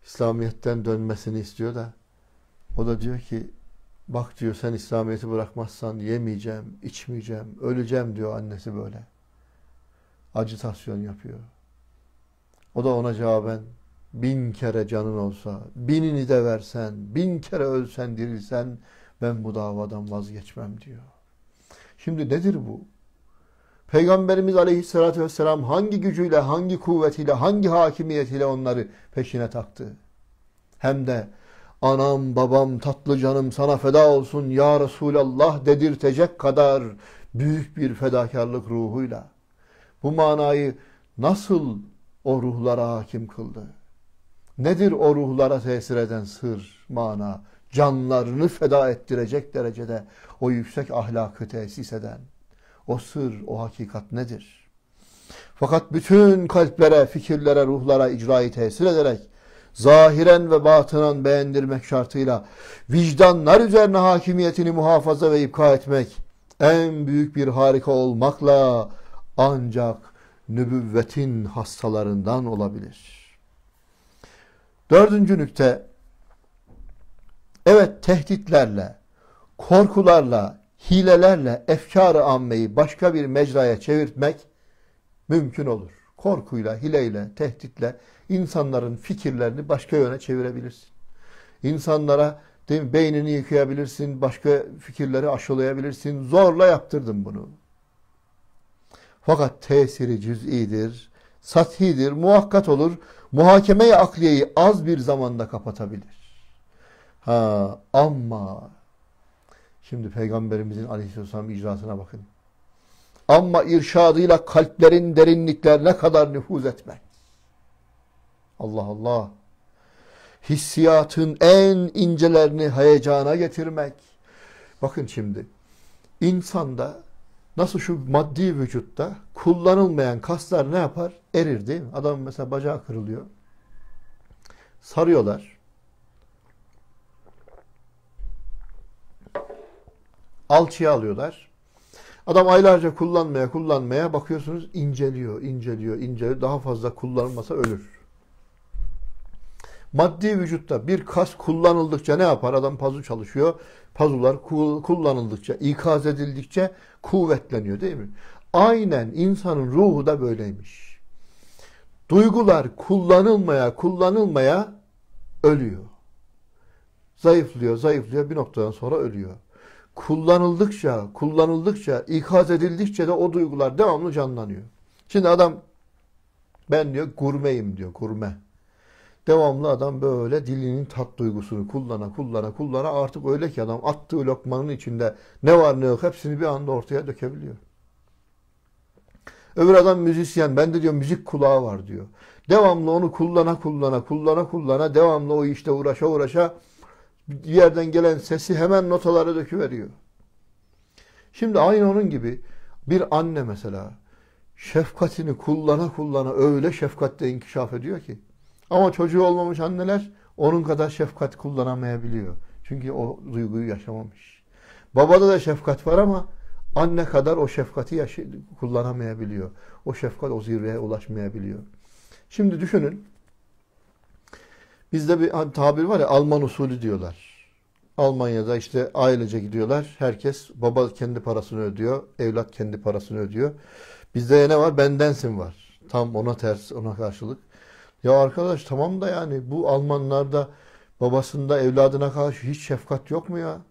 İslamiyet'ten dönmesini istiyor da o da diyor ki bak diyor sen İslamiyet'i bırakmazsan yemeyeceğim, içmeyeceğim, öleceğim diyor annesi böyle. Acitasyon yapıyor. O da ona cevaben bin kere canın olsa, binini de versen, bin kere ölsen dirilsen ben bu davadan vazgeçmem diyor. Şimdi nedir bu? Peygamberimiz aleyhissalatü vesselam hangi gücüyle, hangi kuvvetiyle, hangi hakimiyetiyle onları peşine taktı? Hem de anam babam tatlı canım sana feda olsun ya Resulallah dedirtecek kadar büyük bir fedakarlık ruhuyla. Bu manayı nasıl o ruhlara hakim kıldı? Nedir o ruhlara tesir eden sır, mana? Canlarını feda ettirecek derecede o yüksek ahlakı tesis eden o sır, o hakikat nedir? Fakat bütün kalplere, fikirlere, ruhlara icrayı tesir ederek zahiren ve batınan beğendirmek şartıyla vicdanlar üzerine hakimiyetini muhafaza ve ipka etmek en büyük bir harika olmakla ancak nübüvvetin hastalarından olabilir. Dördüncü nükte evet tehditlerle, korkularla, hilelerle efkar-ı ammeyi başka bir mecraya çevirtmek mümkün olur. Korkuyla, hileyle, tehditle insanların fikirlerini başka yöne çevirebilirsin. İnsanlara değil mi, beynini yıkayabilirsin, başka fikirleri aşılayabilirsin. Zorla yaptırdım bunu. Fakat tesiri cüz'idir, sathidir, muhakkat olur. Muhakeme-i akliyeyi az bir zamanda kapatabilir. Ha, ama Şimdi Peygamberimizin aleyhisselam icraatına bakın. Ama irşadıyla kalplerin derinliklerine kadar nüfuz etmek. Allah Allah. Hissiyatın en incelerini heyecana getirmek. Bakın şimdi. insanda nasıl şu maddi vücutta kullanılmayan kaslar ne yapar? Erir değil mi? Adam mesela bacağı kırılıyor. Sarıyorlar. Alçıya alıyorlar. Adam aylarca kullanmaya kullanmaya bakıyorsunuz inceliyor, inceliyor, inceliyor. Daha fazla kullanılmasa ölür. Maddi vücutta bir kas kullanıldıkça ne yapar? Adam pazu çalışıyor. Pazular kullanıldıkça, ikaz edildikçe kuvvetleniyor değil mi? Aynen insanın ruhu da böyleymiş. Duygular kullanılmaya, kullanılmaya ölüyor. Zayıflıyor, zayıflıyor bir noktadan sonra ölüyor kullanıldıkça, kullanıldıkça, ikaz edildikçe de o duygular devamlı canlanıyor. Şimdi adam ben diyor gurmeyim diyor, gurme. Devamlı adam böyle dilinin tat duygusunu kullana kullana kullana artık öyle ki adam attığı lokmanın içinde ne var ne yok hepsini bir anda ortaya dökebiliyor. Öbür adam müzisyen. Ben de diyor müzik kulağı var diyor. Devamlı onu kullana kullana kullana kullana devamlı o işte uğraşa uğraşa yerden gelen sesi hemen notalara döküveriyor. Şimdi aynı onun gibi bir anne mesela şefkatini kullana kullana öyle şefkatle inkişaf ediyor ki. Ama çocuğu olmamış anneler onun kadar şefkat kullanamayabiliyor. Çünkü o duyguyu yaşamamış. Babada da şefkat var ama anne kadar o şefkati yaşı kullanamayabiliyor. O şefkat o zirveye ulaşmayabiliyor. Şimdi düşünün Bizde bir tabir var ya Alman usulü diyorlar. Almanya'da işte ailece gidiyorlar. Herkes baba kendi parasını ödüyor. Evlat kendi parasını ödüyor. Bizde ne var? Bendensin var. Tam ona ters, ona karşılık. Ya arkadaş tamam da yani bu Almanlarda babasında evladına karşı hiç şefkat yok mu ya?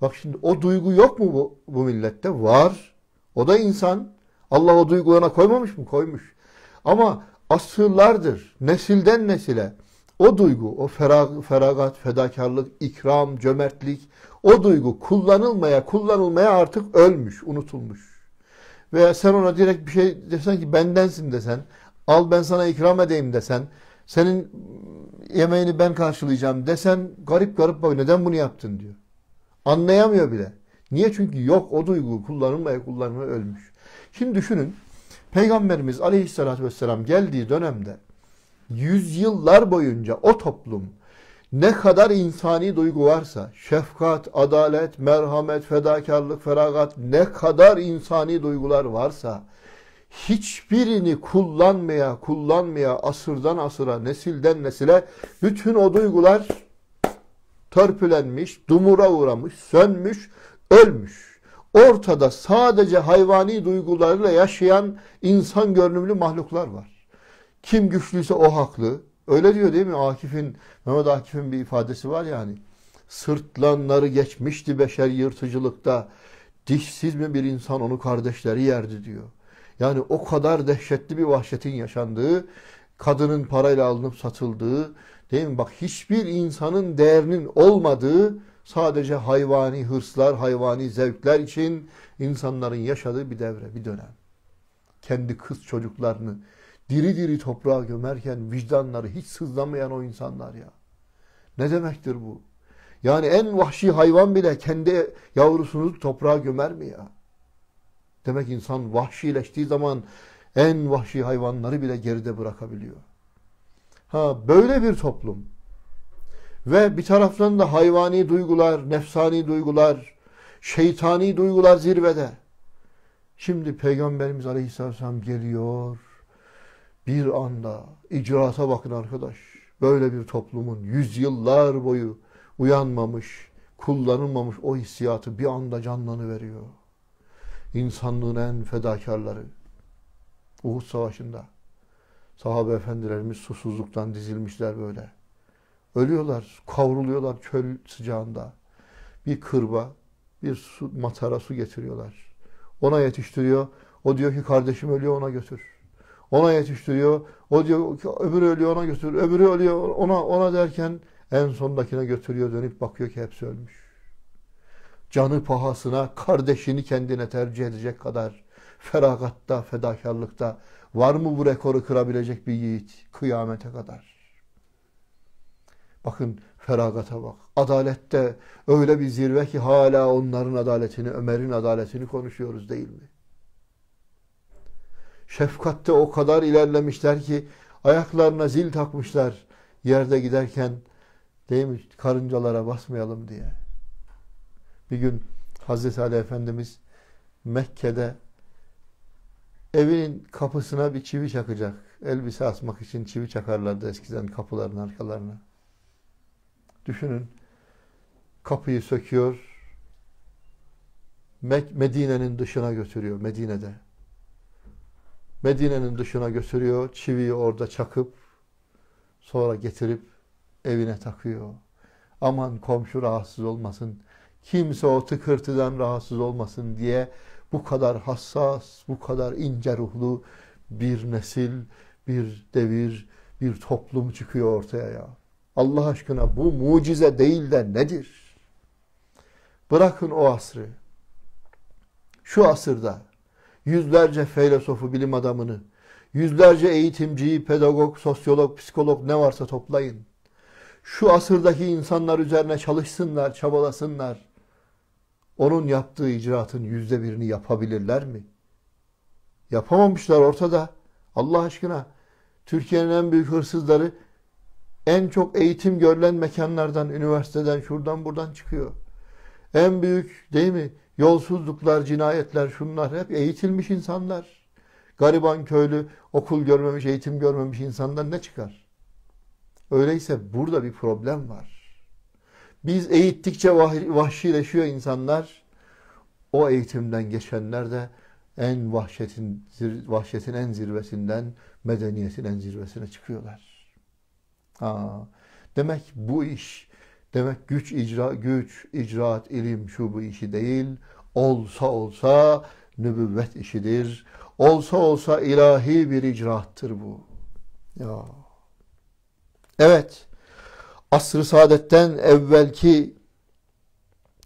Bak şimdi o duygu yok mu bu, bu millette? Var. O da insan. Allah o duygularına koymamış mı? Koymuş. Ama asırlardır, nesilden nesile o duygu, o ferag, feragat, fedakarlık, ikram, cömertlik, o duygu kullanılmaya, kullanılmaya artık ölmüş, unutulmuş. Veya sen ona direkt bir şey desen ki bendensin desen, al ben sana ikram edeyim desen, senin yemeğini ben karşılayacağım desen garip garip bak neden bunu yaptın diyor. Anlayamıyor bile. Niye? Çünkü yok o duygu kullanılmaya kullanılmaya ölmüş. Şimdi düşünün Peygamberimiz aleyhissalatü vesselam geldiği dönemde yüzyıllar boyunca o toplum ne kadar insani duygu varsa, şefkat, adalet, merhamet, fedakarlık, feragat ne kadar insani duygular varsa hiçbirini kullanmaya, kullanmaya asırdan asıra, nesilden nesile bütün o duygular törpülenmiş, dumura uğramış, sönmüş, ölmüş. Ortada sadece hayvani duygularıyla yaşayan insan görünümlü mahluklar var. Kim güçlüyse o haklı. Öyle diyor değil mi? Akif'in, Mehmet Akif'in bir ifadesi var yani. Sırtlanları geçmişti beşer yırtıcılıkta. Dişsiz mi bir insan onu kardeşleri yerdi diyor. Yani o kadar dehşetli bir vahşetin yaşandığı, kadının parayla alınıp satıldığı, değil mi? Bak hiçbir insanın değerinin olmadığı, sadece hayvani hırslar, hayvani zevkler için insanların yaşadığı bir devre, bir dönem. Kendi kız çocuklarını diri diri toprağa gömerken vicdanları hiç sızlamayan o insanlar ya. Ne demektir bu? Yani en vahşi hayvan bile kendi yavrusunu toprağa gömer mi ya? Demek insan vahşileştiği zaman en vahşi hayvanları bile geride bırakabiliyor. Ha böyle bir toplum ve bir taraftan da hayvani duygular, nefsani duygular, şeytani duygular zirvede. Şimdi Peygamberimiz Aleyhisselam geliyor. Bir anda icraata bakın arkadaş. Böyle bir toplumun yüzyıllar boyu uyanmamış, kullanılmamış o hissiyatı bir anda canlanıveriyor. İnsanlığın en fedakarları. Uhud Savaşı'nda sahabe efendilerimiz susuzluktan dizilmişler böyle. Ölüyorlar, kavruluyorlar çöl sıcağında. Bir kırba, bir su, matara su getiriyorlar. Ona yetiştiriyor. O diyor ki kardeşim ölüyor ona götür. Ona yetiştiriyor. O diyor ki öbürü ölüyor ona götür. Öbürü ölüyor ona ona derken en sondakine götürüyor dönüp bakıyor ki hepsi ölmüş. Canı pahasına kardeşini kendine tercih edecek kadar feragatta, fedakarlıkta var mı bu rekoru kırabilecek bir yiğit kıyamete kadar? Bakın feragata bak. Adalette öyle bir zirve ki hala onların adaletini, Ömer'in adaletini konuşuyoruz değil mi? Şefkatte o kadar ilerlemişler ki ayaklarına zil takmışlar yerde giderken değil mi karıncalara basmayalım diye. Bir gün Hazreti Ali Efendimiz Mekke'de evinin kapısına bir çivi çakacak. Elbise asmak için çivi çakarlardı eskiden kapıların arkalarına. Düşünün kapıyı söküyor Medine'nin dışına götürüyor Medine'de. Medine'nin dışına götürüyor. Çiviyi orada çakıp sonra getirip evine takıyor. Aman komşu rahatsız olmasın. Kimse o tıkırtıdan rahatsız olmasın diye bu kadar hassas, bu kadar ince ruhlu bir nesil, bir devir, bir toplum çıkıyor ortaya ya. Allah aşkına bu mucize değil de nedir? Bırakın o asrı. Şu asırda yüzlerce filosofu, bilim adamını, yüzlerce eğitimciyi, pedagog, sosyolog, psikolog ne varsa toplayın. Şu asırdaki insanlar üzerine çalışsınlar, çabalasınlar. Onun yaptığı icraatın yüzde birini yapabilirler mi? Yapamamışlar ortada. Allah aşkına. Türkiye'nin en büyük hırsızları en çok eğitim görülen mekanlardan, üniversiteden, şuradan buradan çıkıyor. En büyük değil mi? Yolsuzluklar, cinayetler, şunlar hep eğitilmiş insanlar. Gariban köylü, okul görmemiş, eğitim görmemiş insandan ne çıkar? Öyleyse burada bir problem var. Biz eğittikçe vah- vahşileşiyor insanlar. O eğitimden geçenler de en vahşetin vahşetin en zirvesinden medeniyetin en zirvesine çıkıyorlar. Aa, demek bu iş demek güç icra güç icraat ilim şu bu işi değil. Olsa olsa nübüvvet işidir. Olsa olsa ilahi bir icraattır bu. Ya. Evet. Asr-ı saadetten evvelki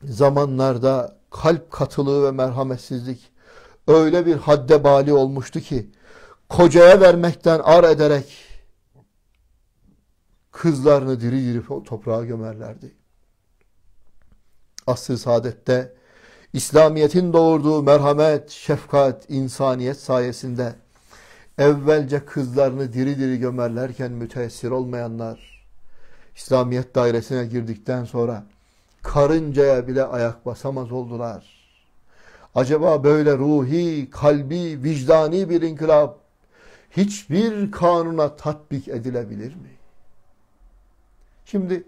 zamanlarda kalp katılığı ve merhametsizlik öyle bir hadde bali olmuştu ki kocaya vermekten ar ederek kızlarını diri diri toprağa gömerlerdi. Asr-ı saadette İslamiyet'in doğurduğu merhamet, şefkat, insaniyet sayesinde evvelce kızlarını diri diri gömerlerken müteessir olmayanlar İslamiyet dairesine girdikten sonra karıncaya bile ayak basamaz oldular. Acaba böyle ruhi, kalbi, vicdani bir inkılap hiçbir kanuna tatbik edilebilir mi? Şimdi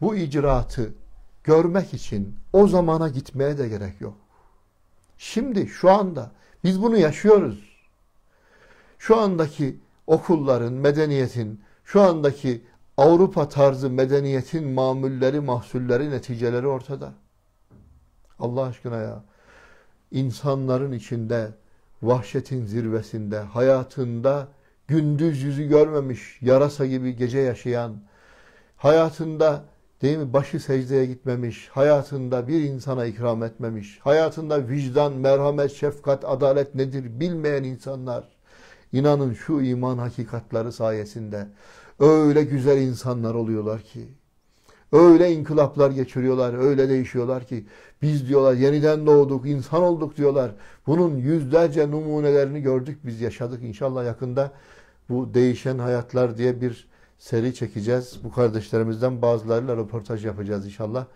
bu icraatı görmek için o zamana gitmeye de gerek yok. Şimdi şu anda biz bunu yaşıyoruz. Şu andaki okulların, medeniyetin, şu andaki Avrupa tarzı medeniyetin mamulleri, mahsulleri, neticeleri ortada. Allah aşkına ya. İnsanların içinde, vahşetin zirvesinde, hayatında gündüz yüzü görmemiş, yarasa gibi gece yaşayan, hayatında değil mi başı secdeye gitmemiş, hayatında bir insana ikram etmemiş, hayatında vicdan, merhamet, şefkat, adalet nedir bilmeyen insanlar, inanın şu iman hakikatları sayesinde öyle güzel insanlar oluyorlar ki, öyle inkılaplar geçiriyorlar, öyle değişiyorlar ki, biz diyorlar yeniden doğduk, insan olduk diyorlar. Bunun yüzlerce numunelerini gördük, biz yaşadık. İnşallah yakında bu değişen hayatlar diye bir seri çekeceğiz. Bu kardeşlerimizden bazılarıyla röportaj yapacağız inşallah.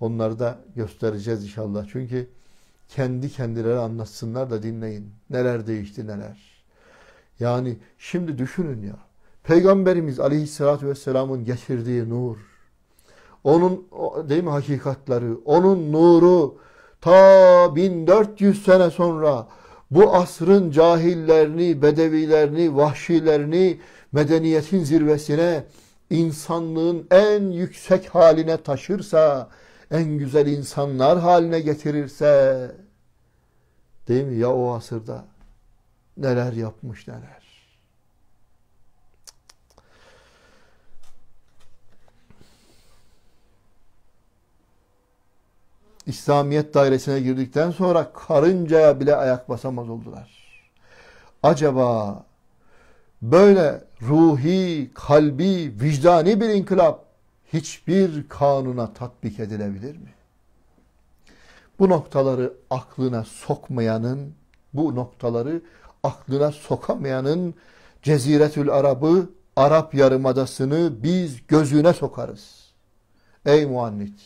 Onları da göstereceğiz inşallah. Çünkü kendi kendileri anlatsınlar da dinleyin. Neler değişti neler. Yani şimdi düşünün ya. Peygamberimiz aleyhissalatü vesselamın getirdiği nur, onun değil mi hakikatları, onun nuru ta 1400 sene sonra bu asrın cahillerini, bedevilerini, vahşilerini medeniyetin zirvesine, insanlığın en yüksek haline taşırsa, en güzel insanlar haline getirirse, değil mi ya o asırda neler yapmış neler. İslamiyet dairesine girdikten sonra karıncaya bile ayak basamaz oldular. Acaba böyle ruhi, kalbi, vicdani bir inkılap hiçbir kanuna tatbik edilebilir mi? Bu noktaları aklına sokmayanın, bu noktaları aklına sokamayanın Ceziretül Arab'ı, Arap Yarımadası'nı biz gözüne sokarız. Ey muannit!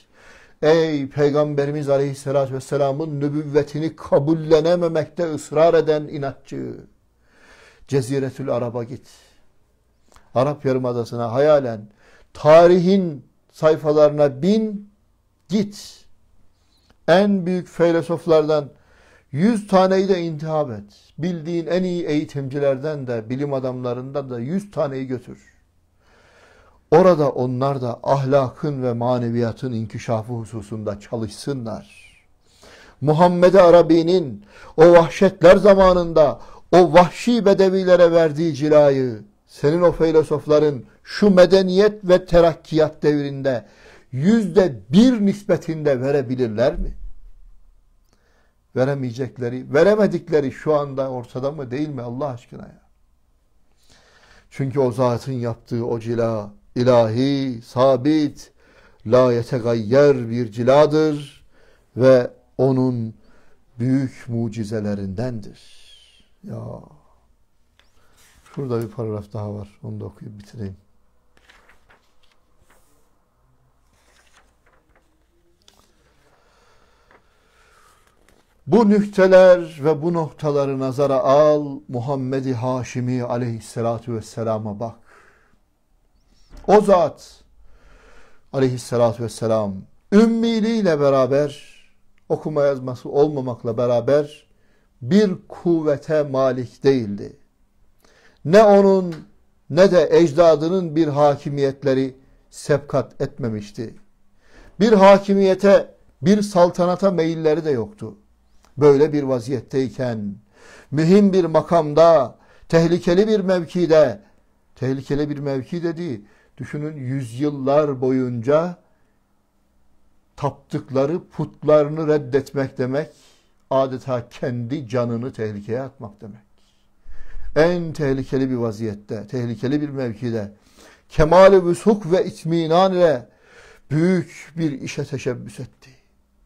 Ey Peygamberimiz Aleyhisselatü Vesselam'ın nübüvvetini kabullenememekte ısrar eden inatçı! Ceziretül Arab'a git. Arap Yarımadası'na hayalen tarihin sayfalarına bin git. En büyük filozoflardan yüz taneyi de intihap et. Bildiğin en iyi eğitimcilerden de bilim adamlarından da yüz taneyi götür. Orada onlar da ahlakın ve maneviyatın inkişafı hususunda çalışsınlar. Muhammed Arabi'nin o vahşetler zamanında o vahşi bedevilere verdiği cilayı senin o filozofların şu medeniyet ve terakkiyat devrinde yüzde bir nispetinde verebilirler mi? Veremeyecekleri, veremedikleri şu anda ortada mı değil mi Allah aşkına ya? Çünkü o zatın yaptığı o cila ilahi, sabit, la yetegayyer bir ciladır ve onun büyük mucizelerindendir. Ya şurada bir paragraf daha var. Onu da okuyup bitireyim. Bu nükteler ve bu noktaları nazara al. Muhammed-i Haşimi aleyhissalatu vesselama bak. O zat aleyhissalatu vesselam ümmiliğiyle beraber okuma yazması olmamakla beraber bir kuvvete malik değildi. Ne onun ne de ecdadının bir hakimiyetleri sepkat etmemişti. Bir hakimiyete, bir saltanata meyilleri de yoktu. Böyle bir vaziyetteyken, mühim bir makamda, tehlikeli bir mevkide, tehlikeli bir mevki dedi, düşünün yüzyıllar boyunca taptıkları putlarını reddetmek demek, adeta kendi canını tehlikeye atmak demek. En tehlikeli bir vaziyette, tehlikeli bir mevkide, kemal-i vüsuk ve itminan ile büyük bir işe teşebbüs etti.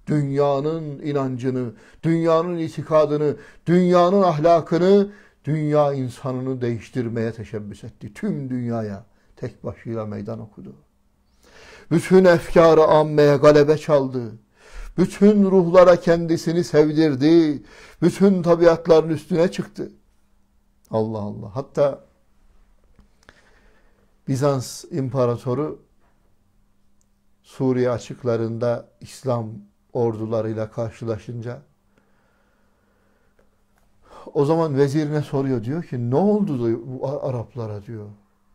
Dünyanın inancını, dünyanın itikadını, dünyanın ahlakını, dünya insanını değiştirmeye teşebbüs etti. Tüm dünyaya tek başıyla meydan okudu. Bütün efkarı ammeye galebe çaldı. Bütün ruhlara kendisini sevdirdi. Bütün tabiatların üstüne çıktı. Allah Allah. Hatta Bizans imparatoru Suriye açıklarında İslam ordularıyla karşılaşınca o zaman vezirine soruyor diyor ki ne oldu bu Araplara diyor.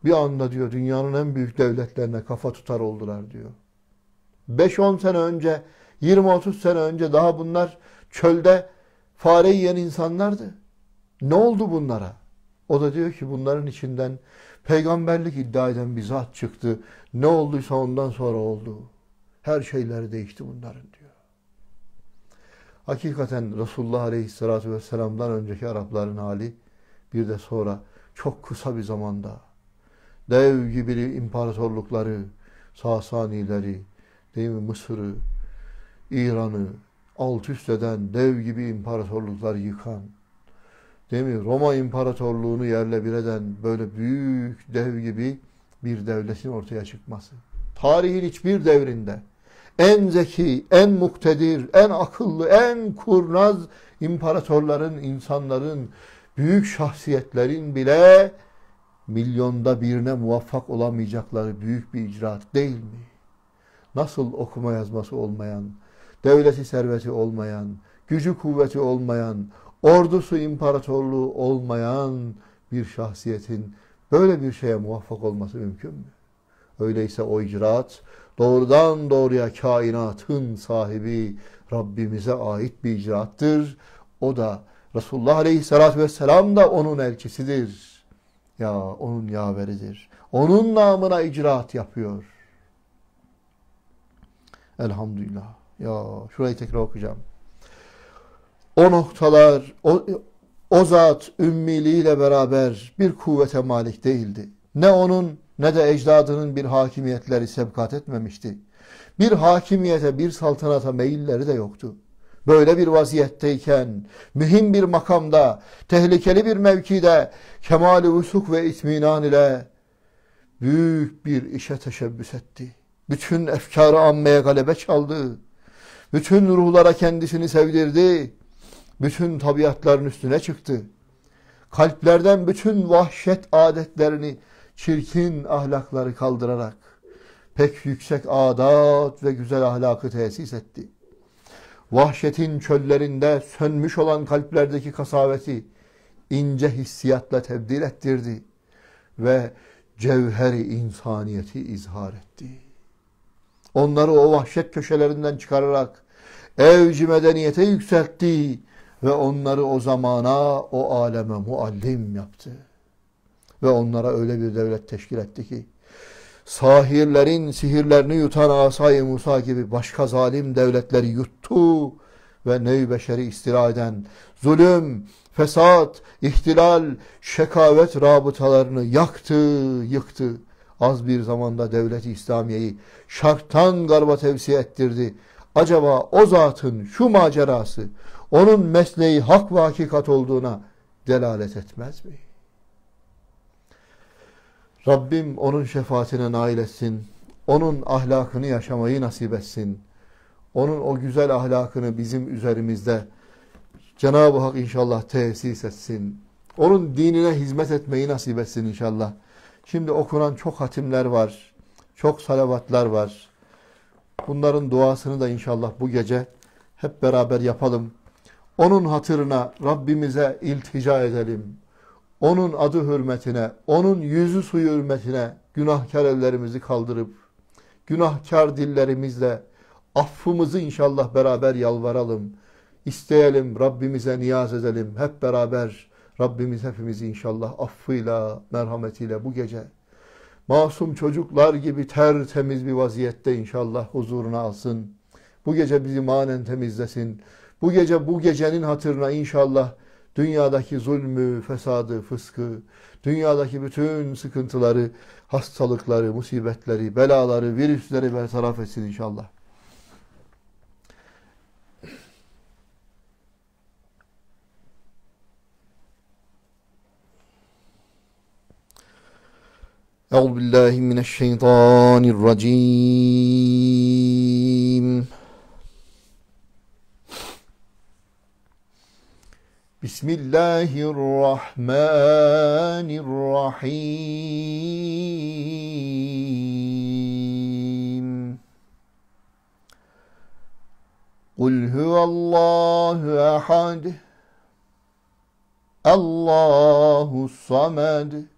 Bir anda diyor dünyanın en büyük devletlerine kafa tutar oldular diyor. 5-10 sene önce, 20-30 sene önce daha bunlar çölde fare yiyen insanlardı. Ne oldu bunlara? O da diyor ki bunların içinden peygamberlik iddia eden bir zat çıktı. Ne olduysa ondan sonra oldu. Her şeyleri değişti bunların diyor. Hakikaten Resulullah Aleyhisselatü Vesselam'dan önceki Arapların hali bir de sonra çok kısa bir zamanda dev gibi imparatorlukları, Sasanileri, değil mi Mısır'ı, İran'ı alt üst eden dev gibi imparatorluklar yıkan, değil mi Roma İmparatorluğunu yerle bir eden böyle büyük dev gibi bir devletin ortaya çıkması. Tarihin hiçbir devrinde en zeki, en muktedir, en akıllı, en kurnaz imparatorların, insanların, büyük şahsiyetlerin bile milyonda birine muvaffak olamayacakları büyük bir icraat değil mi? Nasıl okuma yazması olmayan, devleti serveti olmayan, gücü kuvveti olmayan, ordusu imparatorluğu olmayan bir şahsiyetin böyle bir şeye muvaffak olması mümkün mü? Öyleyse o icraat doğrudan doğruya kainatın sahibi Rabbimize ait bir icraattır. O da Resulullah Aleyhisselatü Vesselam da onun elçisidir. Ya onun yaveridir. Onun namına icraat yapıyor. Elhamdülillah. Ya şurayı tekrar okuyacağım. O noktalar, o, o zat ümmiliğiyle beraber bir kuvvete malik değildi. Ne onun ne de ecdadının bir hakimiyetleri sebkat etmemişti. Bir hakimiyete, bir saltanata meyilleri de yoktu. Böyle bir vaziyetteyken, mühim bir makamda, tehlikeli bir mevkide, kemali usuk ve itminan ile büyük bir işe teşebbüs etti. Bütün efkarı ammeye galebe çaldı. Bütün ruhlara kendisini sevdirdi. Bütün tabiatların üstüne çıktı. Kalplerden bütün vahşet adetlerini, çirkin ahlakları kaldırarak pek yüksek adat ve güzel ahlakı tesis etti. Vahşetin çöllerinde sönmüş olan kalplerdeki kasaveti ince hissiyatla tebdil ettirdi ve cevheri insaniyeti izhar etti. Onları o vahşet köşelerinden çıkararak evci medeniyete yükseltti ve onları o zamana, o aleme muallim yaptı. Ve onlara öyle bir devlet teşkil etti ki, sahirlerin sihirlerini yutan Asay Musa gibi başka zalim devletleri yuttu ve nev beşeri istila eden zulüm, fesat, ihtilal, şekavet rabıtalarını yaktı, yıktı. Az bir zamanda devlet-i İslamiye'yi şarktan garba tevsiye ettirdi. Acaba o zatın şu macerası onun mesleği hak ve hakikat olduğuna delalet etmez mi? Rabbim onun şefaatine nail etsin. Onun ahlakını yaşamayı nasip etsin. Onun o güzel ahlakını bizim üzerimizde Cenab-ı Hak inşallah tesis etsin. Onun dinine hizmet etmeyi nasip etsin inşallah. Şimdi okunan çok hatimler var. Çok salavatlar var. Bunların duasını da inşallah bu gece hep beraber yapalım. Onun hatırına Rabbimize iltica edelim. Onun adı hürmetine, onun yüzü suyu hürmetine günahkar ellerimizi kaldırıp, günahkar dillerimizle affımızı inşallah beraber yalvaralım. İsteyelim, Rabbimize niyaz edelim. Hep beraber Rabbimiz hepimizi inşallah affıyla, merhametiyle bu gece masum çocuklar gibi tertemiz bir vaziyette inşallah huzuruna alsın. Bu gece bizi manen temizlesin. Bu gece bu gecenin hatırına inşallah dünyadaki zulmü, fesadı, fıskı, dünyadaki bütün sıkıntıları, hastalıkları, musibetleri, belaları, virüsleri bertaraf etsin inşallah. أعوذ بالله من الشيطان الرجيم. بسم الله الرحمن الرحيم. قل هو الله أحد؟ الله الصمد؟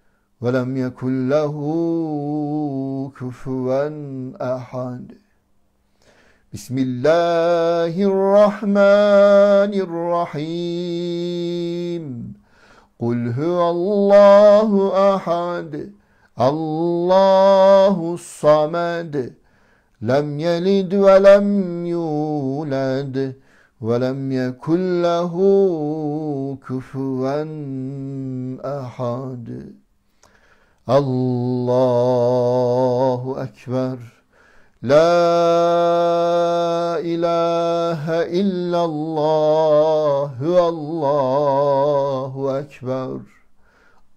ولم يكن له كفوا أحد بسم الله الرحمن الرحيم قل هو الله أحد الله الصمد لم يلد ولم يولد ولم يكن له كفوا أحد Allahu Ekber. La ilahe illallah Allahu Ekber.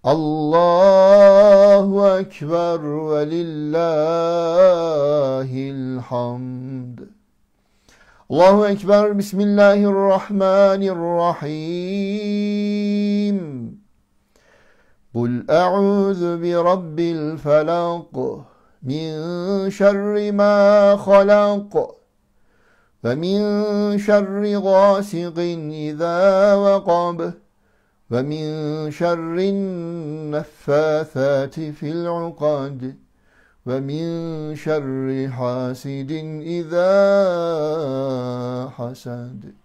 Allahu Ekber ve lillahil hamd. Allahu Ekber, Bismillahirrahmanirrahim. أعوذ برب الفلق من شر ما خلق ومن شر غاسق إذا وقب ومن شر النفاثات في العقد ومن شر حاسد إذا حسد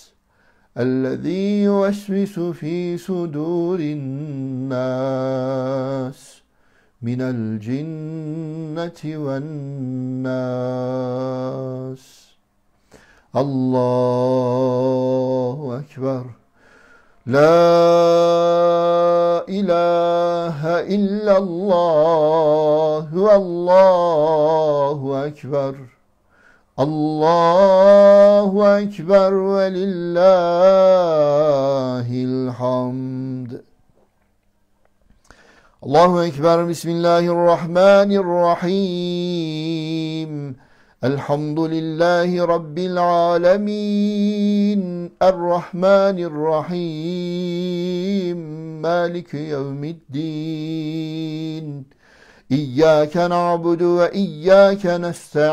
الذي يوسوس في صدور الناس من الجنة والناس. الله أكبر. لا إله إلا الله. والله أكبر. الله أكبر ولله الحمد الله أكبر بسم الله الرحمن الرحيم الحمد لله رب العالمين الرحمن الرحيم مالك يوم الدين إياك نعبد وإياك نستعين.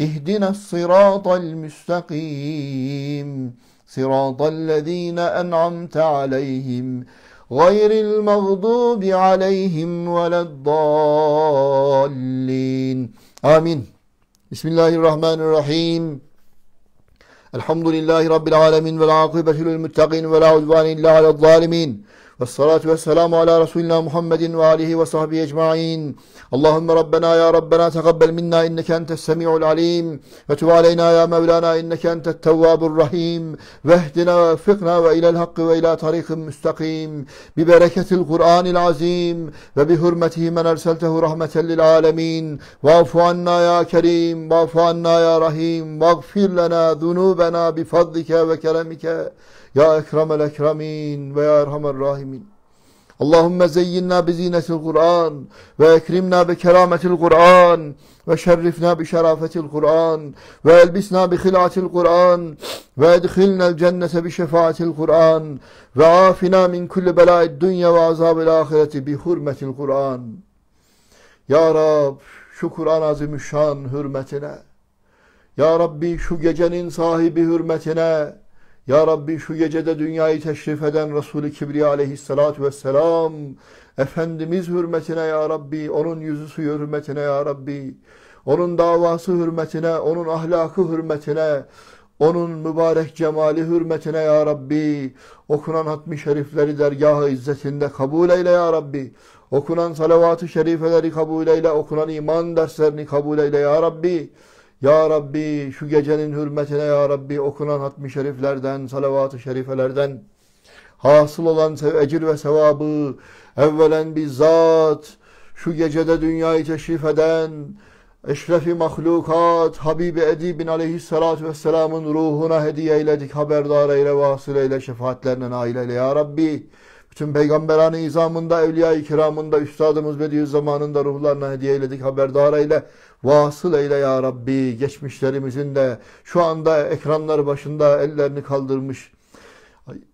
اهدنا الصراط المستقيم. صراط الذين أنعمت عليهم. غير المغضوب عليهم ولا الضالين. آمين. بسم الله الرحمن الرحيم. alemin ve akıbetu lil muttaqin ve la udvan illa alel zalimin. والصلاة والسلام على رسولنا محمد وآله وصحبه أجمعين اللهم ربنا يا ربنا تقبل منا إنك أنت السميع العليم وتب علينا يا مولانا إنك أنت التواب الرحيم واهدنا ووفقنا وإلى الحق وإلى طريق مستقيم ببركة القرآن العظيم وبحرمته من أرسلته رحمة للعالمين واعف عنا يا كريم واعف عنا يا رحيم واغفر لنا ذنوبنا بفضلك وكرمك ya ekremel ekremin ve ya erhamer rahimin. Allahümme zeyyinna bi zinetil Kur'an ve ekrimna bi kerametil Kur'an ve şerrifna bi şerafetil Kur'an ve elbisna bi hilatil Kur'an ve edhilnel cennete bi şefaatil Kur'an ve afina min kulli belaid dünya ve azabil ahireti bi hürmetil Kur'an. Ya Rab şu Kur'an azimüşşan hürmetine. Ya Rabbi şu gecenin sahibi hürmetine ya Rabbi şu gecede dünyayı teşrif eden Resulü Kibriya aleyhissalatu vesselam Efendimiz hürmetine ya Rabbi, onun yüzü suyu hürmetine ya Rabbi, onun davası hürmetine, onun ahlakı hürmetine, onun mübarek cemali hürmetine ya Rabbi, okunan hatmi şerifleri dergahı izzetinde kabul eyle ya Rabbi, okunan salavat-ı şerifeleri kabul eyle, okunan iman derslerini kabul eyle ya Rabbi, ya Rabbi şu gecenin hürmetine Ya Rabbi okunan hatmi şeriflerden, salavat-ı şerifelerden hasıl olan ecir ve sevabı evvelen bizzat şu gecede dünyayı teşrif eden eşrefi mahlukat Habibi Edibin aleyhissalatu vesselamın ruhuna hediye eyledik haberdar eyle vasıl eyle şefaatlerine nail eyle ya Rabbi bütün peygamberane izamında evliya-i kiramında üstadımız Bediüzzaman'ın ruhlarına hediye eyledik haberdar eyle Vasıl eyle ya Rabbi geçmişlerimizin de şu anda ekranlar başında ellerini kaldırmış.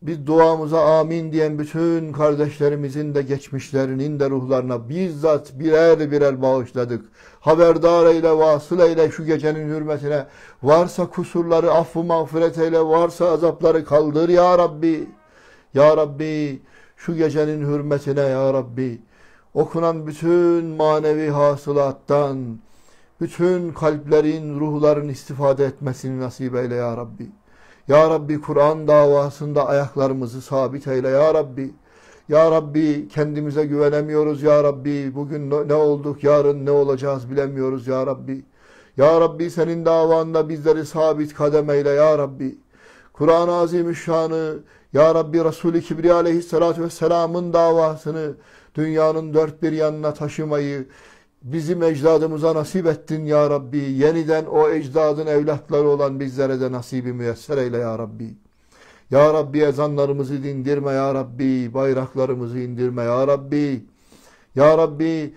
Biz duamıza amin diyen bütün kardeşlerimizin de geçmişlerinin de ruhlarına bizzat birer birer bağışladık. Haberdar eyle, vasıl eyle şu gecenin hürmetine. Varsa kusurları affı mağfiret eyle, varsa azapları kaldır ya Rabbi. Ya Rabbi şu gecenin hürmetine ya Rabbi. Okunan bütün manevi hasılattan, bütün kalplerin, ruhların istifade etmesini nasip eyle ya Rabbi. Ya Rabbi Kur'an davasında ayaklarımızı sabit eyle ya Rabbi. Ya Rabbi kendimize güvenemiyoruz ya Rabbi. Bugün ne olduk, yarın ne olacağız bilemiyoruz ya Rabbi. Ya Rabbi senin davanda bizleri sabit kadem eyle ya Rabbi. Kur'an-ı Azimüşşan'ı ya Rabbi Resulü Kibriya aleyhissalatü vesselamın davasını dünyanın dört bir yanına taşımayı bizim ecdadımıza nasip ettin ya Rabbi. Yeniden o ecdadın evlatları olan bizlere de nasibi müyesser eyle ya Rabbi. Ya Rabbi ezanlarımızı dindirme ya Rabbi. Bayraklarımızı indirme ya Rabbi. Ya Rabbi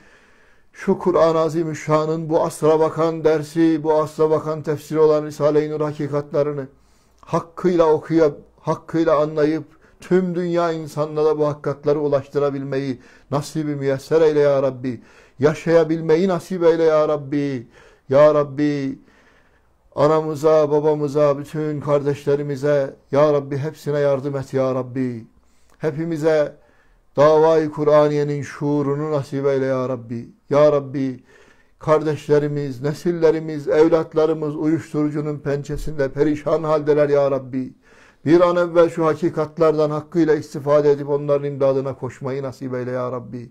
şu Kur'an-ı Azimüşşan'ın bu asra bakan dersi, bu asra bakan tefsiri olan Risale-i Nur hakikatlarını hakkıyla okuyup, hakkıyla anlayıp, tüm dünya insanlara bu hakikatları ulaştırabilmeyi nasibi müyesser eyle ya Rabbi yaşayabilmeyi nasip eyle ya Rabbi. Ya Rabbi anamıza, babamıza, bütün kardeşlerimize ya Rabbi hepsine yardım et ya Rabbi. Hepimize davayı Kur'aniyenin şuurunu nasip eyle ya Rabbi. Ya Rabbi kardeşlerimiz, nesillerimiz, evlatlarımız uyuşturucunun pençesinde perişan haldeler ya Rabbi. Bir an evvel şu hakikatlardan hakkıyla istifade edip onların imdadına koşmayı nasip eyle ya Rabbi.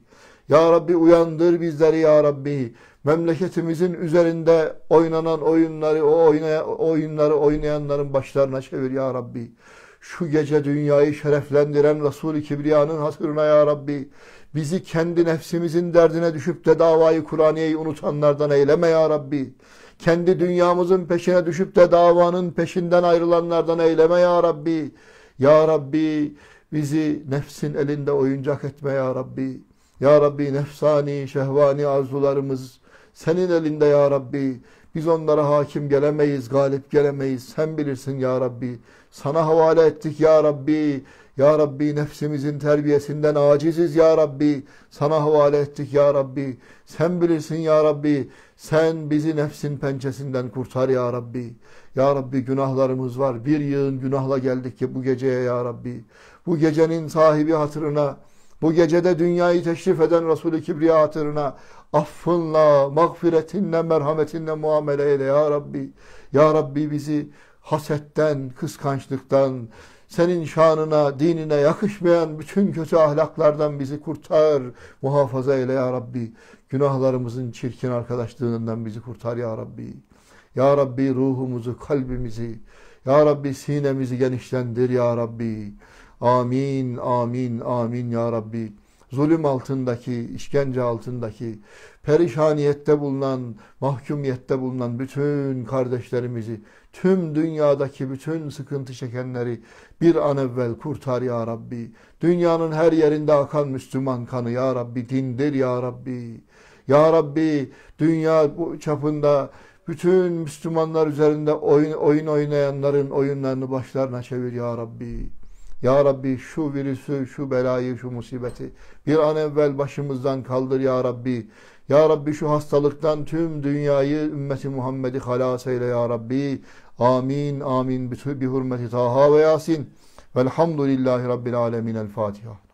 Ya Rabbi uyandır bizleri ya Rabbi. Memleketimizin üzerinde oynanan oyunları, o oynaya, oyunları oynayanların başlarına çevir ya Rabbi. Şu gece dünyayı şereflendiren Resul-i Kibriya'nın hatırına ya Rabbi. Bizi kendi nefsimizin derdine düşüp de davayı Kur'aniyeyi unutanlardan eyleme ya Rabbi. Kendi dünyamızın peşine düşüp de davanın peşinden ayrılanlardan eyleme ya Rabbi. Ya Rabbi bizi nefsin elinde oyuncak etme ya Rabbi. Ya Rabbi nefsani, şehvani arzularımız senin elinde ya Rabbi. Biz onlara hakim gelemeyiz, galip gelemeyiz. Sen bilirsin ya Rabbi. Sana havale ettik ya Rabbi. Ya Rabbi nefsimizin terbiyesinden aciziz ya Rabbi. Sana havale ettik ya Rabbi. Sen bilirsin ya Rabbi. Sen bizi nefsin pençesinden kurtar ya Rabbi. Ya Rabbi günahlarımız var. Bir yığın günahla geldik ki bu geceye ya Rabbi. Bu gecenin sahibi hatırına bu gecede dünyayı teşrif eden Resulü Kibriya hatırına affınla, mağfiretinle, merhametinle muamele eyle ya Rabbi. Ya Rabbi bizi hasetten, kıskançlıktan, senin şanına, dinine yakışmayan bütün kötü ahlaklardan bizi kurtar, muhafaza eyle ya Rabbi. Günahlarımızın çirkin arkadaşlığından bizi kurtar ya Rabbi. Ya Rabbi ruhumuzu, kalbimizi, Ya Rabbi sinemizi genişlendir Ya Rabbi. Amin, amin, amin Ya Rabbi. Zulüm altındaki, işkence altındaki, perişaniyette bulunan, mahkumiyette bulunan bütün kardeşlerimizi, tüm dünyadaki bütün sıkıntı çekenleri bir an evvel kurtar ya Rabbi. Dünyanın her yerinde akan Müslüman kanı ya Rabbi, dindir ya Rabbi. Ya Rabbi, dünya bu çapında bütün Müslümanlar üzerinde oyun, oyun oynayanların oyunlarını başlarına çevir ya Rabbi. Ya Rabbi şu virüsü, şu belayı, şu musibeti bir an evvel başımızdan kaldır ya Rabbi. Ya Rabbi şu hastalıktan tüm dünyayı ümmeti Muhammed'i halas eyle ya Rabbi. Amin, amin. Bi hürmeti Taha ve Yasin. Velhamdülillahi Rabbil alemin. El Fatiha.